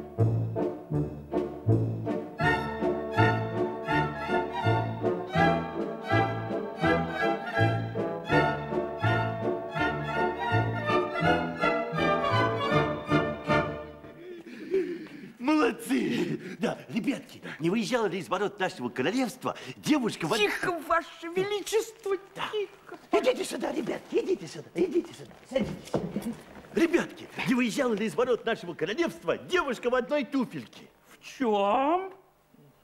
Speaker 4: Да, ребятки, не выезжала ли из ворот нашего королевства девушка... в-
Speaker 3: Тихо, Ваше Величество, тихо.
Speaker 4: Идите сюда, ребятки, идите сюда, идите сюда, садитесь. Ребятки, не выезжала ли из ворот нашего королевства девушка в одной туфельке?
Speaker 3: В чем?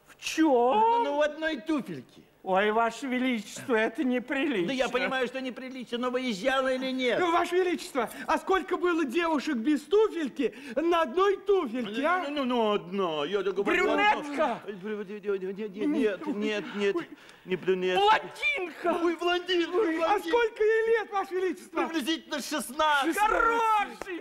Speaker 3: В чем?
Speaker 4: Ну, ну, в одной туфельке.
Speaker 3: Ой, Ваше Величество, это неприлично.
Speaker 17: Да я понимаю, что неприлично, но выезжала или нет?
Speaker 2: Ну, Ваше Величество, а сколько было девушек без туфельки на одной туфельке, а?
Speaker 17: Ну, ну, одна. Я
Speaker 3: Брюнетка!
Speaker 17: Нет, нет, нет, не брюнетка.
Speaker 3: Блондинка!
Speaker 17: Ой, блондинка,
Speaker 2: А
Speaker 17: блондинка.
Speaker 2: сколько ей лет, Ваше Величество?
Speaker 17: Приблизительно 16.
Speaker 3: Хороший!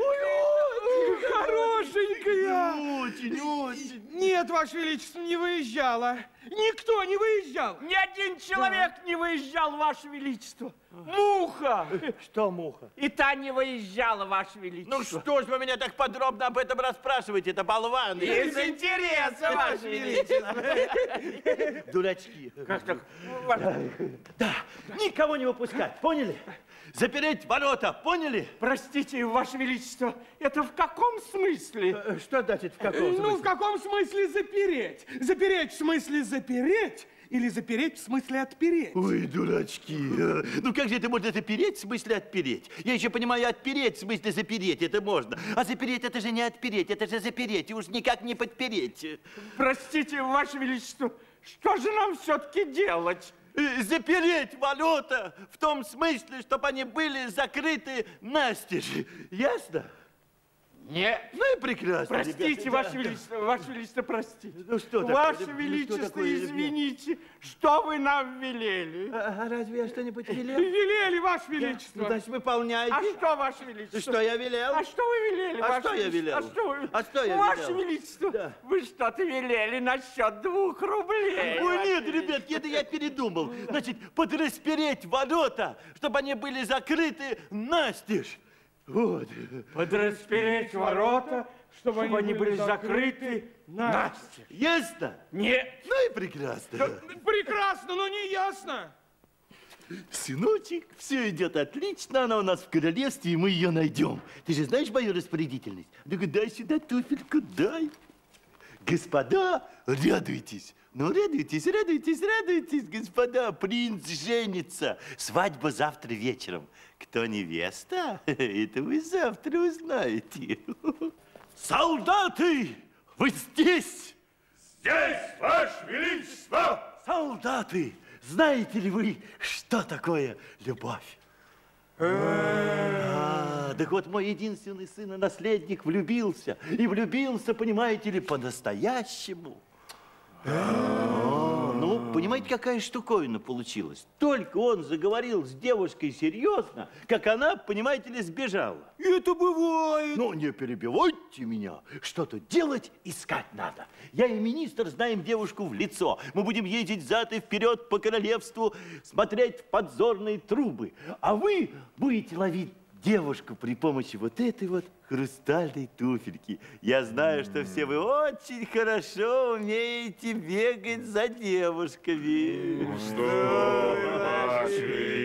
Speaker 2: Хорошенькая!
Speaker 17: Очень, очень.
Speaker 2: Нет, Ваше Величество, не выезжала. Никто не выезжал.
Speaker 3: Ни один человек не выезжал, Ваше Величество. Муха!
Speaker 4: Что, муха?
Speaker 3: И та не выезжала, Ваше Величество.
Speaker 17: Ну что ж вы меня так подробно об этом расспрашиваете, это болваны?
Speaker 3: Из интереса, Ваше Величество.
Speaker 4: Дурачки.
Speaker 3: Как так?
Speaker 4: Да, никого не выпускать, поняли? Запереть ворота, поняли?
Speaker 3: Простите, Ваше Величество, это в каком смысле?
Speaker 4: Э, Что значит в каком
Speaker 2: Ну, в
Speaker 4: смысле?
Speaker 2: каком смысле запереть? Запереть в смысле запереть или запереть в смысле отпереть?
Speaker 4: Ой, дурачки. Ну как же это можно запереть в смысле отпереть? Я еще понимаю, отпереть в смысле запереть, это можно. А запереть это же не отпереть, это же запереть, и уж никак не подпереть.
Speaker 3: Простите, Ваше Величество, что же нам все-таки делать?
Speaker 17: Э, Запереть ворота в том смысле, чтобы они были закрыты настежь. Ясно?
Speaker 3: Нет.
Speaker 17: Ну и прекрасно,
Speaker 3: Простите,
Speaker 17: ребята.
Speaker 3: Ваше Величество, Ваше Величество, простите.
Speaker 17: Ну что такое?
Speaker 3: Ваше
Speaker 17: Ну что
Speaker 3: Величество,
Speaker 17: такое, ребят?
Speaker 3: извините, что вы нам велели?
Speaker 17: А, а разве я что-нибудь велел?
Speaker 2: Велели, Ваше
Speaker 17: Ну,
Speaker 2: Величество.
Speaker 17: значит, выполняйте.
Speaker 3: А что, Ваше Величество?
Speaker 17: Что я велел?
Speaker 3: А что вы велели,
Speaker 17: А
Speaker 3: Ваше
Speaker 17: что я
Speaker 3: Величество?
Speaker 17: велел?
Speaker 3: А что, вы...
Speaker 17: А что я
Speaker 3: Ваше
Speaker 17: велел?
Speaker 3: Величество,
Speaker 17: Да.
Speaker 3: вы что-то велели насчет двух рублей.
Speaker 17: Ой,
Speaker 3: Ваше
Speaker 17: нет, ребятки, это я передумал. Значит, подраспереть ворота, чтобы они были закрыты настежь. Вот.
Speaker 3: Подраспереть ворота, чтобы, они были закрыты настежь.
Speaker 17: Ясно?
Speaker 3: Нет.
Speaker 17: Ну и прекрасно.
Speaker 2: Прекрасно, но не ясно.
Speaker 4: Сыночек, все идет отлично, она у нас в королевстве, и мы ее найдем. Ты же знаешь мою распорядительность? Ну-ка, дай сюда туфельку, дай. Господа, радуйтесь. Ну, радуйтесь, радуйтесь, радуйтесь, господа. Принц женится. Свадьба завтра вечером. Кто невеста? Это вы завтра узнаете. Солдаты, вы здесь?
Speaker 16: Здесь, Ваше Величество!
Speaker 4: Солдаты, знаете ли вы, что такое любовь? А, так вот, мой единственный сын и наследник влюбился. И влюбился, понимаете ли, по-настоящему. Понимаете, какая штуковина получилась? Только он заговорил с девушкой серьезно, как она, понимаете ли, сбежала.
Speaker 2: Это бывает.
Speaker 4: Ну, не перебивайте меня. Что-то делать, искать надо. Я и министр знаем девушку в лицо. Мы будем ездить зад и вперед по королевству, смотреть в подзорные трубы. А вы будете ловить девушку при помощи вот этой вот хрустальной туфельки. Я знаю, что все вы очень хорошо умеете бегать за девушками.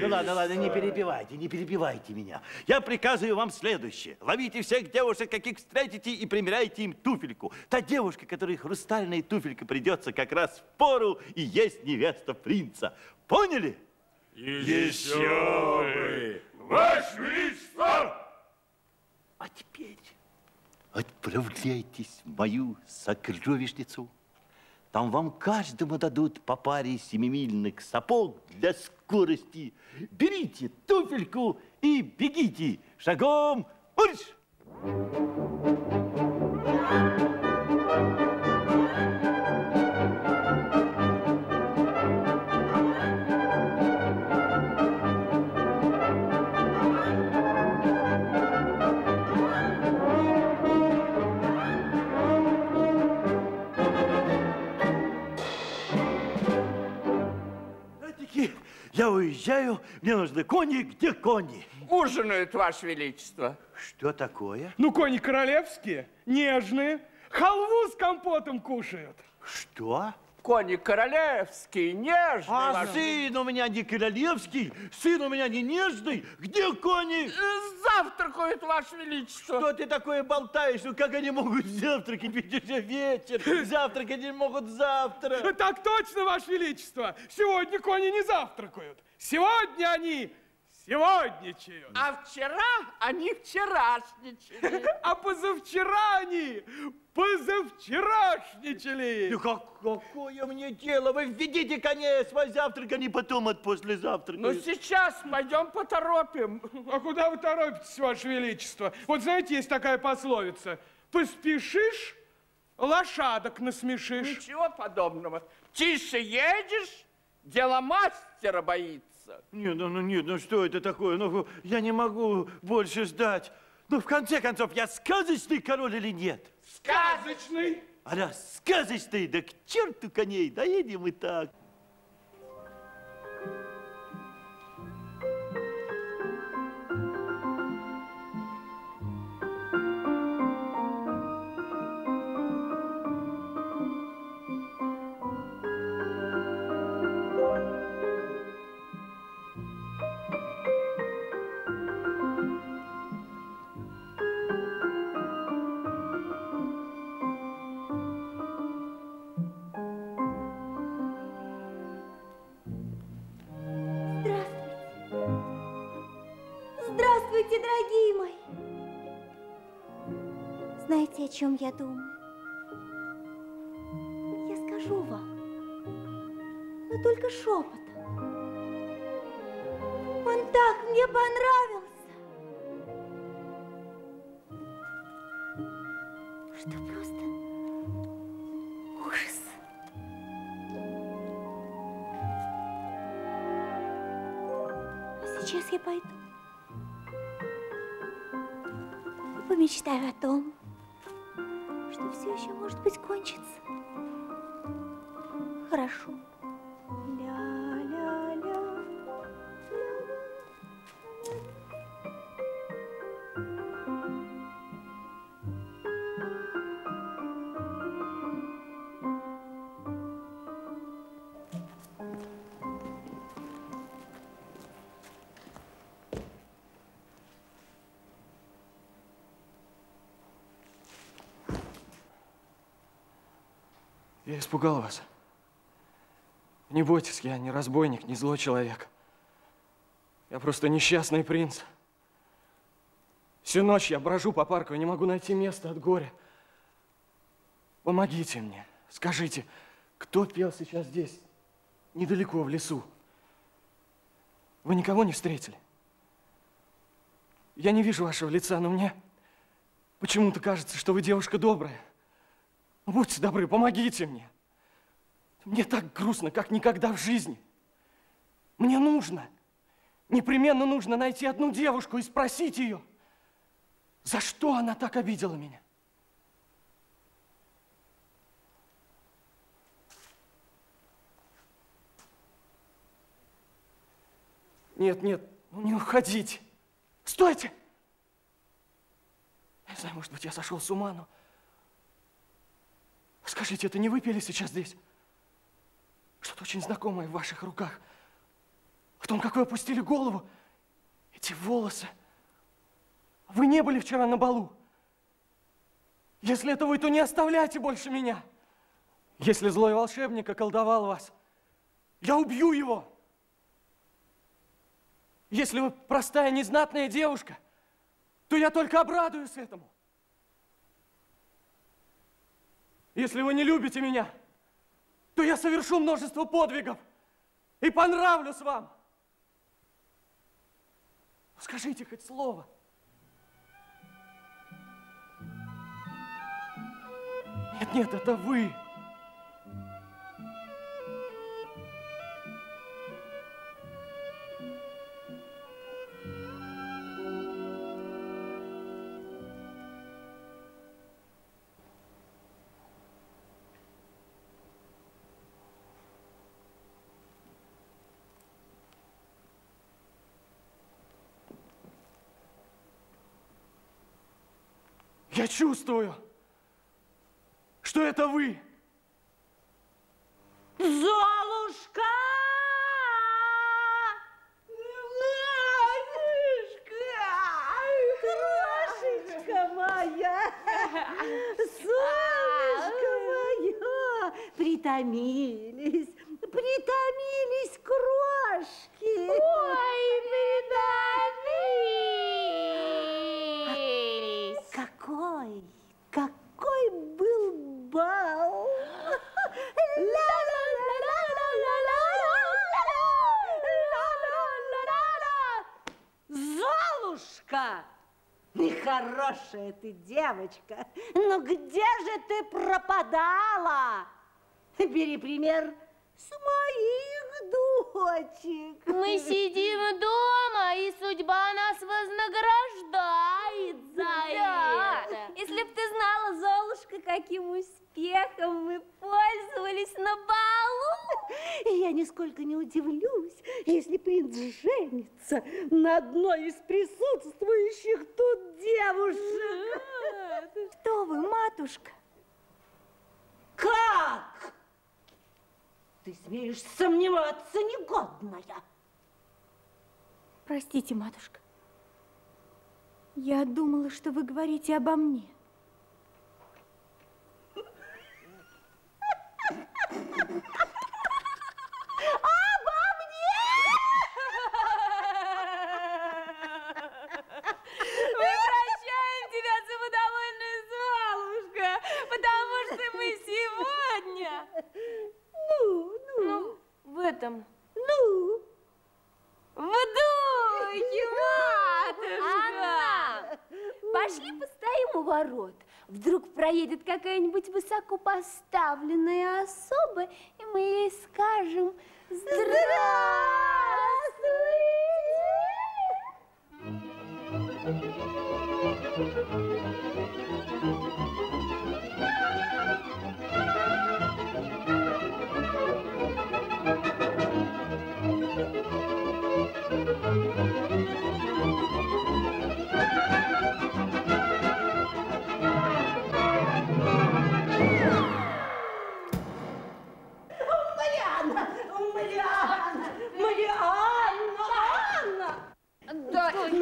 Speaker 4: Ну ладно, ладно, не перебивайте, не перебивайте меня. Я приказываю вам следующее. Ловите всех девушек, каких встретите, и примеряйте им туфельку. Та девушка, которой хрустальная туфелька придется как раз в пору, и есть невеста принца. Поняли?
Speaker 16: Еще бы! Ваше Величество!
Speaker 4: А теперь отправляйтесь в мою сокровищницу. Там вам каждому дадут по паре семимильных сапог для скорости. Берите туфельку и бегите шагом марш! Братики, я уезжаю, мне нужны кони, где кони?
Speaker 14: Ужинают, Ваше Величество.
Speaker 4: Что такое?
Speaker 2: Ну, кони королевские, нежные, халву с компотом кушают.
Speaker 4: Что?
Speaker 14: Кони королевские, нежные.
Speaker 4: А
Speaker 14: Ваше
Speaker 4: сын у меня не королевский, сын у меня не нежный. Где кони?
Speaker 14: Завтракают, Ваше Величество.
Speaker 4: Что ты такое болтаешь? Ну как они могут завтракать? Ведь уже вечер. Завтракать не могут завтра.
Speaker 2: Так точно, Ваше Величество. Сегодня кони не завтракают. Сегодня они сегодняшничают.
Speaker 14: А вчера они вчерашничали.
Speaker 2: А позавчера они позавчерашничали.
Speaker 4: Ну как, какое мне дело? Вы введите коней, свой завтрак, они потом от послезавтрака.
Speaker 14: Ну сейчас пойдем поторопим.
Speaker 2: А куда вы торопитесь, Ваше Величество? Вот знаете, есть такая пословица. Поспешишь, лошадок насмешишь.
Speaker 14: Ничего подобного. Тише едешь, дело мастера боится.
Speaker 4: Нет, ну, ну нет, ну что это такое? Ну я не могу больше ждать. Ну в конце концов, я сказочный король или нет?
Speaker 2: Сказочный.
Speaker 4: А раз сказочный, да к черту коней, доедем и так.
Speaker 7: Чем я думаю? Я скажу вам, но только шепотом. Он так мне понравился, что просто ужас. А сейчас я пойду. Помечтаю о том, все еще может быть кончится. Хорошо.
Speaker 13: Я испугал вас. Не бойтесь, я не разбойник, не злой человек. Я просто несчастный принц. Всю ночь я брожу по парку и не могу найти места от горя. Помогите мне. Скажите, кто пел сейчас здесь, недалеко в лесу? Вы никого не встретили? Я не вижу вашего лица, но мне почему-то кажется, что вы девушка добрая. Будьте добры, помогите мне. Мне так грустно, как никогда в жизни. Мне нужно, непременно нужно найти одну девушку и спросить ее, за что она так обидела меня. Нет, нет, ну не уходите. Стойте! Я не знаю, может быть, я сошел с ума, но... Скажите, это не вы пели сейчас здесь? Что-то очень знакомое в ваших руках. В том, как вы опустили голову. Эти волосы. Вы не были вчера на балу. Если это вы, то не оставляйте больше меня. Если злой волшебник околдовал вас, я убью его. Если вы простая, незнатная девушка, то я только обрадуюсь этому. Если вы не любите меня, то я совершу множество подвигов и понравлюсь вам. Скажите хоть слово. Нет, нет, это вы. Я чувствую, что это вы.
Speaker 9: Золушка! Крошечка моя! Солнышко мое! Притомились, притомились крошки!
Speaker 10: Ой,
Speaker 9: притомились! Какой, какой был бал! Золушка! Нехорошая ты девочка, но где же ты пропадала? Бери пример с моих дочек.
Speaker 10: Мы сидим дома, и судьба нас вознаграждает за
Speaker 9: Да.
Speaker 10: это. Если б ты знала, Золушка, каким успехом мы пользовались на балу.
Speaker 9: И я нисколько не удивлюсь, если принц женится на одной из присутствующих тут девушек.
Speaker 7: Что вы, матушка?
Speaker 9: Как? Ты смеешь сомневаться, негодная?
Speaker 7: Простите, матушка. Я думала, что вы говорите обо мне.
Speaker 9: Обо
Speaker 10: Мы прощаем тебя, самодовольная Золушка, потому что мы сегодня...
Speaker 9: Ну, ну.
Speaker 10: в этом...
Speaker 9: Ну?
Speaker 10: В духе, матушка!
Speaker 11: Анна, пошли постоим у ворот. Вдруг проедет какая-нибудь высокопоставленная особа, и мы ей скажем
Speaker 9: Марианна!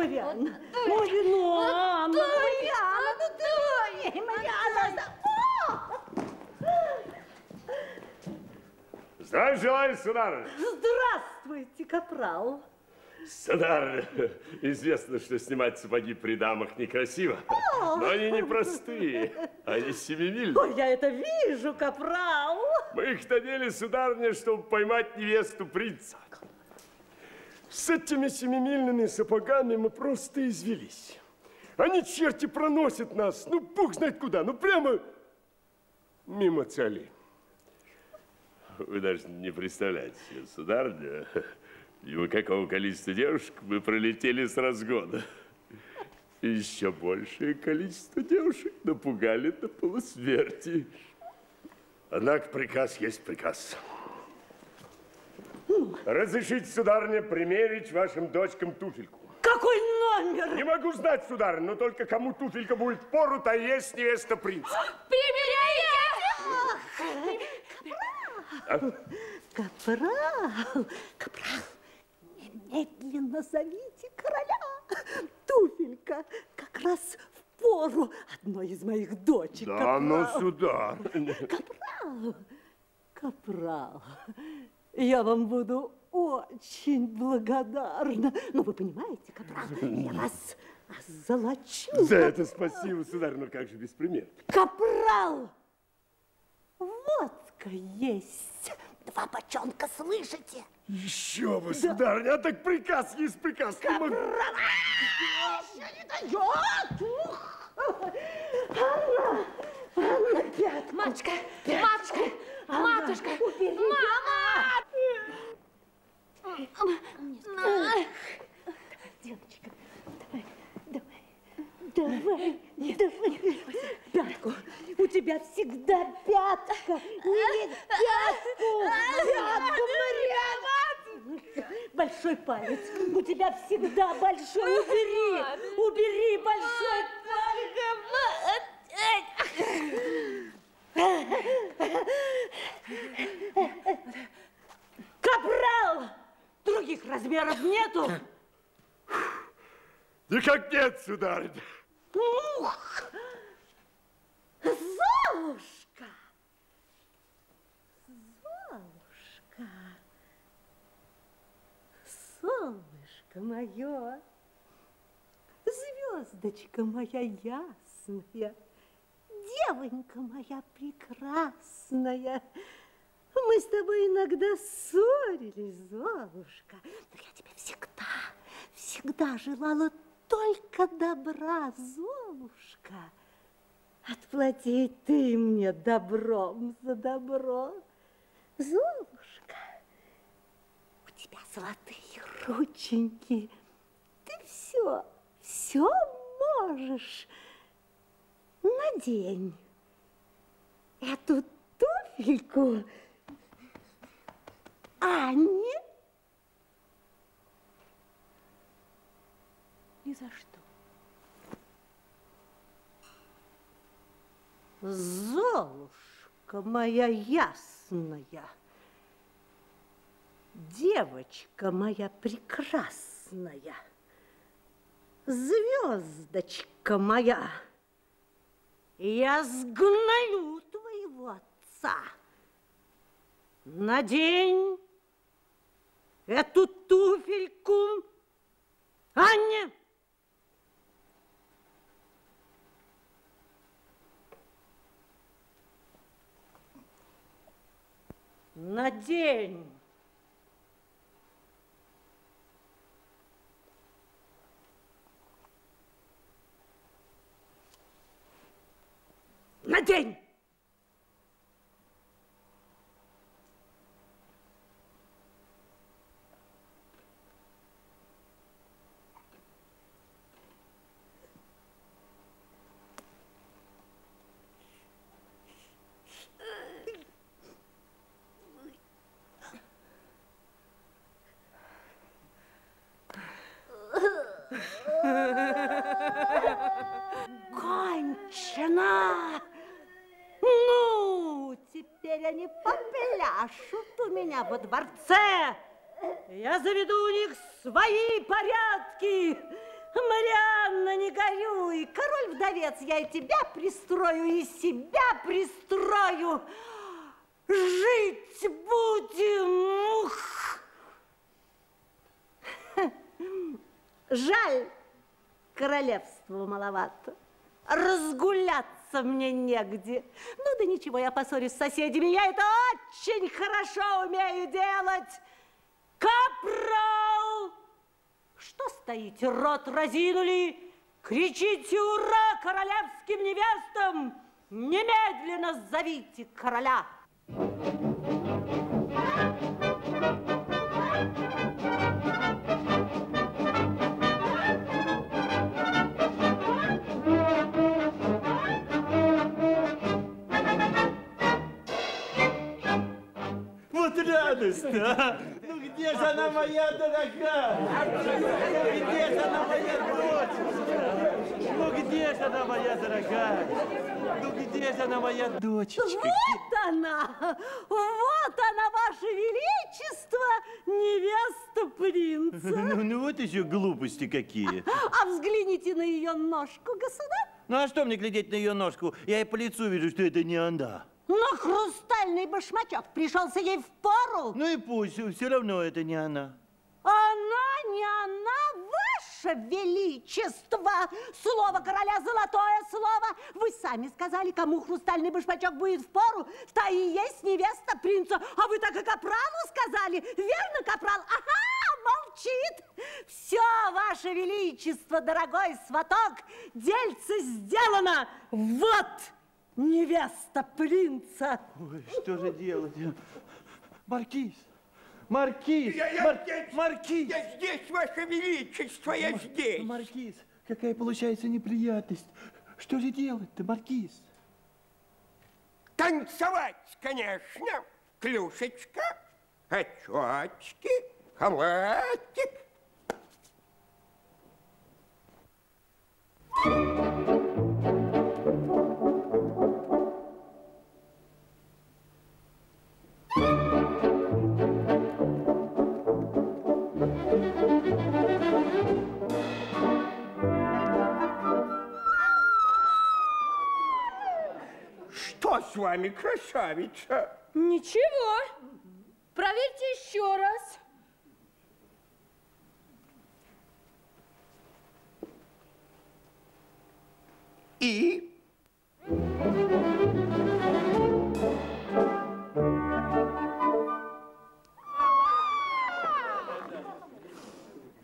Speaker 9: Марианна! Марианна! Марианна! Ну дай! Марианна!
Speaker 16: Здравия желаю, сударыня.
Speaker 9: Здравствуйте, капрал!
Speaker 18: Сударь, известно, что снимать сапоги при дамах некрасиво, но они не простые, они семимильные.
Speaker 9: Ой, я это вижу, капрал.
Speaker 18: Мы их надели, сударыня, чтобы поймать невесту принца. С этими семимильными сапогами мы просто извелись. Они, черти, проносят нас, ну, бог знает куда, ну, прямо мимо цели. Вы даже не представляете сударыня, мимо какого количества девушек мы пролетели с разгона. И еще большее количество девушек напугали до полусмерти. Однако приказ есть приказ. Разрешите, сударыня, примерить вашим дочкам туфельку.
Speaker 9: Какой номер?
Speaker 18: Не могу знать, сударыня, но только кому туфелька будет пору, то есть невеста принца.
Speaker 10: Примеряйте!
Speaker 18: А?
Speaker 9: Капрал, капрал, немедленно зовите короля. Туфелька как раз в пору одной из моих дочек.
Speaker 18: Да, но,
Speaker 9: капрал.
Speaker 18: сударыня.
Speaker 9: Капрал, капрал, я вам буду очень благодарна. Но вы понимаете, капрал, я вас озолочу.
Speaker 18: За это спасибо, сударь, но как же без пример?
Speaker 9: Капрал! Водка есть. Два бочонка, слышите?
Speaker 18: Еще бы, сударыня, а так приказ есть приказ. Не могу.
Speaker 9: Еще не дает! Ух! Анна! Анна, пят!
Speaker 10: Матушка!
Speaker 9: Пятку!
Speaker 10: Матушка! Матушка!
Speaker 9: убери
Speaker 10: Мама!
Speaker 9: Девочка, давай, давай, давай, давай. Пятку. У тебя всегда пятка. Не пятку. Пятку, Марианна. Большой палец. У тебя всегда большой. Убери. Убери большой палец. Капрал! Других размеров нету.
Speaker 18: Никак нет, сударь.
Speaker 9: Ух! Золушка! Золушка! Солнышко мое! Звездочка моя ясная! Девонька моя прекрасная! Мы с тобой иногда ссорились, Золушка, но я тебе всегда, всегда желала только добра, Золушка. Отплати ты мне добром за добро. Золушка, у тебя золотые рученьки. Ты все, все можешь. Надень эту туфельку Анне.
Speaker 11: Ни за что.
Speaker 9: Золушка моя ясная, девочка моя прекрасная, звездочка моя, я сгною твоего отца. Надень эту туфельку, Анне. Надень. Надень. Кончено! Ну, теперь они попляшут у меня во дворце. Я заведу у них свои порядки. Марианна, не горюй. Король-вдовец, я и тебя пристрою, и себя пристрою. Жить будем. Ух! Жаль, королевства маловато. Разгуляться мне негде. Ну да ничего, я поссорюсь с соседями. Я это очень хорошо умею делать. Капрал! Что стоите, рот разинули? Кричите ура королевским невестам! Немедленно зовите короля!
Speaker 4: Вот радость-то, а! Где же она моя дорогая? Где же она моя дочь? Ну где же она моя дорогая? Ну где же она моя дочечка?
Speaker 9: Вот она! Вот она, ваше величество, невеста принца.
Speaker 4: Ну, ну вот еще глупости какие.
Speaker 9: А взгляните на ее ножку, государь.
Speaker 4: Ну а что мне глядеть на ее ножку? Я и по лицу вижу, что это не она.
Speaker 9: Но хрустальный башмачок пришелся ей в пору.
Speaker 4: Ну и пусть, все равно это не она.
Speaker 9: Она не она, ваше величество. Слово короля золотое слово. Вы сами сказали, кому хрустальный башмачок будет в пору, та и есть невеста принца. А вы так и капралу сказали. Верно, капрал? Ага, молчит. Все, ваше величество, дорогой сваток, дельце сделано. Вот невеста принца.
Speaker 4: Ой, что же делать? Маркиз, Маркиз,
Speaker 14: Я, я
Speaker 4: Мар-
Speaker 14: здесь,
Speaker 4: Маркиз.
Speaker 14: Я здесь, Ваше Величество, я
Speaker 4: Мар-
Speaker 14: здесь.
Speaker 4: Маркиз, какая получается неприятность. Что же делать-то, Маркиз?
Speaker 14: Танцевать, конечно. Клюшечка, очечки, халатик. Что с вами, красавица?
Speaker 8: Ничего. Проверьте еще раз.
Speaker 14: И?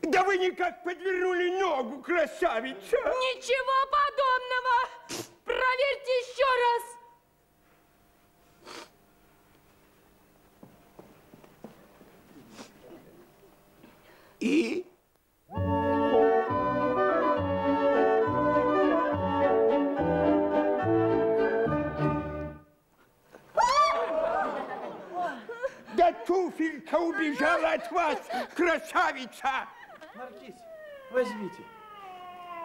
Speaker 14: Да вы никак подвернули ногу, красавица!
Speaker 8: Ничего подобного.
Speaker 14: Красавица!
Speaker 4: Маркиз, возьмите.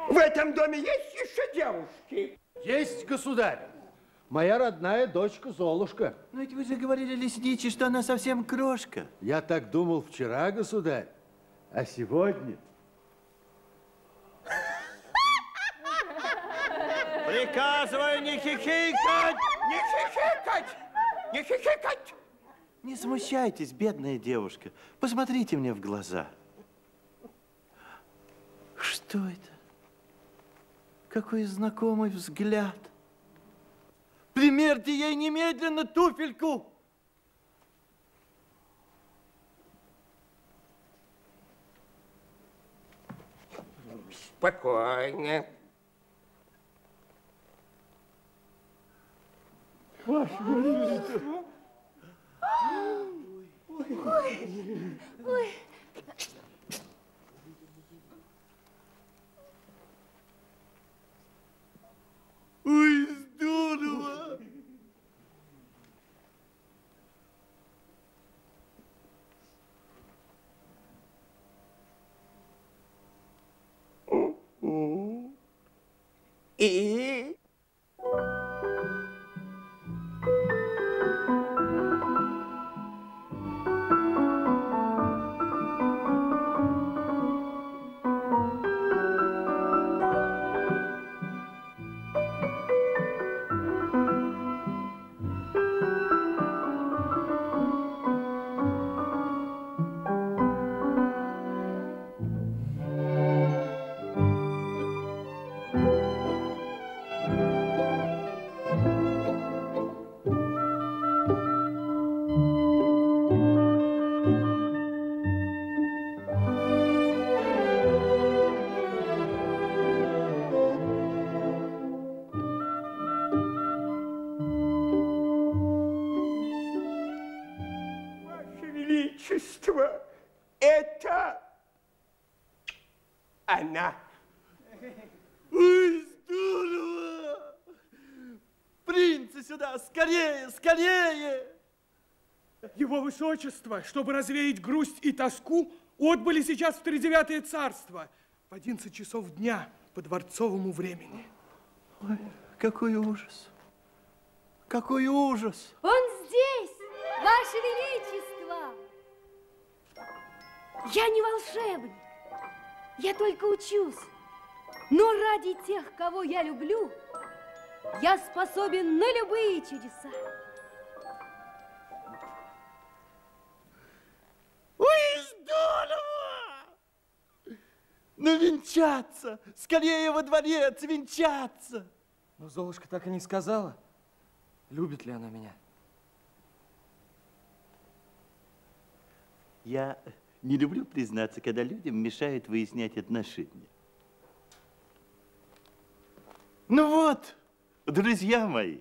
Speaker 14: В этом доме есть еще девушки?
Speaker 5: Есть, государь. Моя родная дочка Золушка.
Speaker 4: Но ведь вы же говорили, лесничий, что она совсем крошка.
Speaker 5: Я так думал вчера, государь. А сегодня...
Speaker 4: Приказываю не хихикать!
Speaker 14: Не хихикать! Не хихикать!
Speaker 4: Не смущайтесь, бедная девушка. Посмотрите мне в глаза. Что это? Какой знакомый взгляд. Примерьте ей немедленно туфельку.
Speaker 14: Спокойно.
Speaker 2: Ваше Величество.
Speaker 10: Ой, ой.
Speaker 4: Ой, здорово!
Speaker 2: Высочество, чтобы развеять грусть и тоску, отбыли сейчас в тридевятое царство в 11 часов дня по дворцовому времени.
Speaker 6: Ой, какой ужас! Какой ужас!
Speaker 11: Он здесь, Ваше Величество! Я не волшебник, я только учусь. Но ради тех, кого я люблю, я способен на любые чудеса.
Speaker 6: Ну, венчаться! Скорее во дворец, венчаться!
Speaker 13: Но Золушка так и не сказала, любит ли она меня.
Speaker 4: Я не люблю признаться, когда людям мешают выяснять отношения. Ну вот, друзья мои,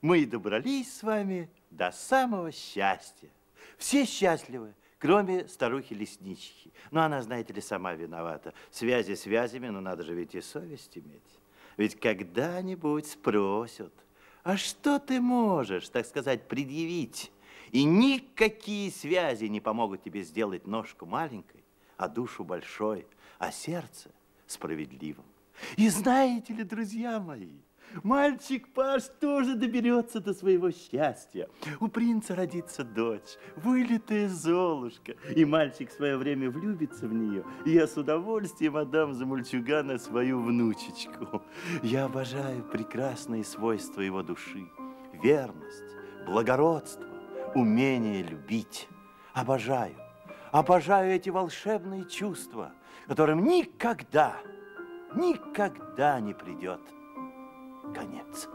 Speaker 4: мы и добрались с вами до самого счастья. Все счастливы, кроме старухи-леснички. Но она, знаете ли, сама виновата. Связи связями, но надо же ведь и совесть иметь. Ведь когда-нибудь спросят, а что ты можешь, так сказать, предъявить? И никакие связи не помогут тебе сделать ножку маленькой, а душу большой, а сердце справедливым. И знаете ли, друзья мои, мальчик Паш тоже доберется до своего счастья. У принца родится дочь, вылитая Золушка, и мальчик в свое время влюбится в нее, и я с удовольствием отдам за мальчугана свою внучечку. Я обожаю прекрасные свойства его души, верность, благородство, умение любить. Обожаю, обожаю эти волшебные чувства, которым никогда никогда не придет конец.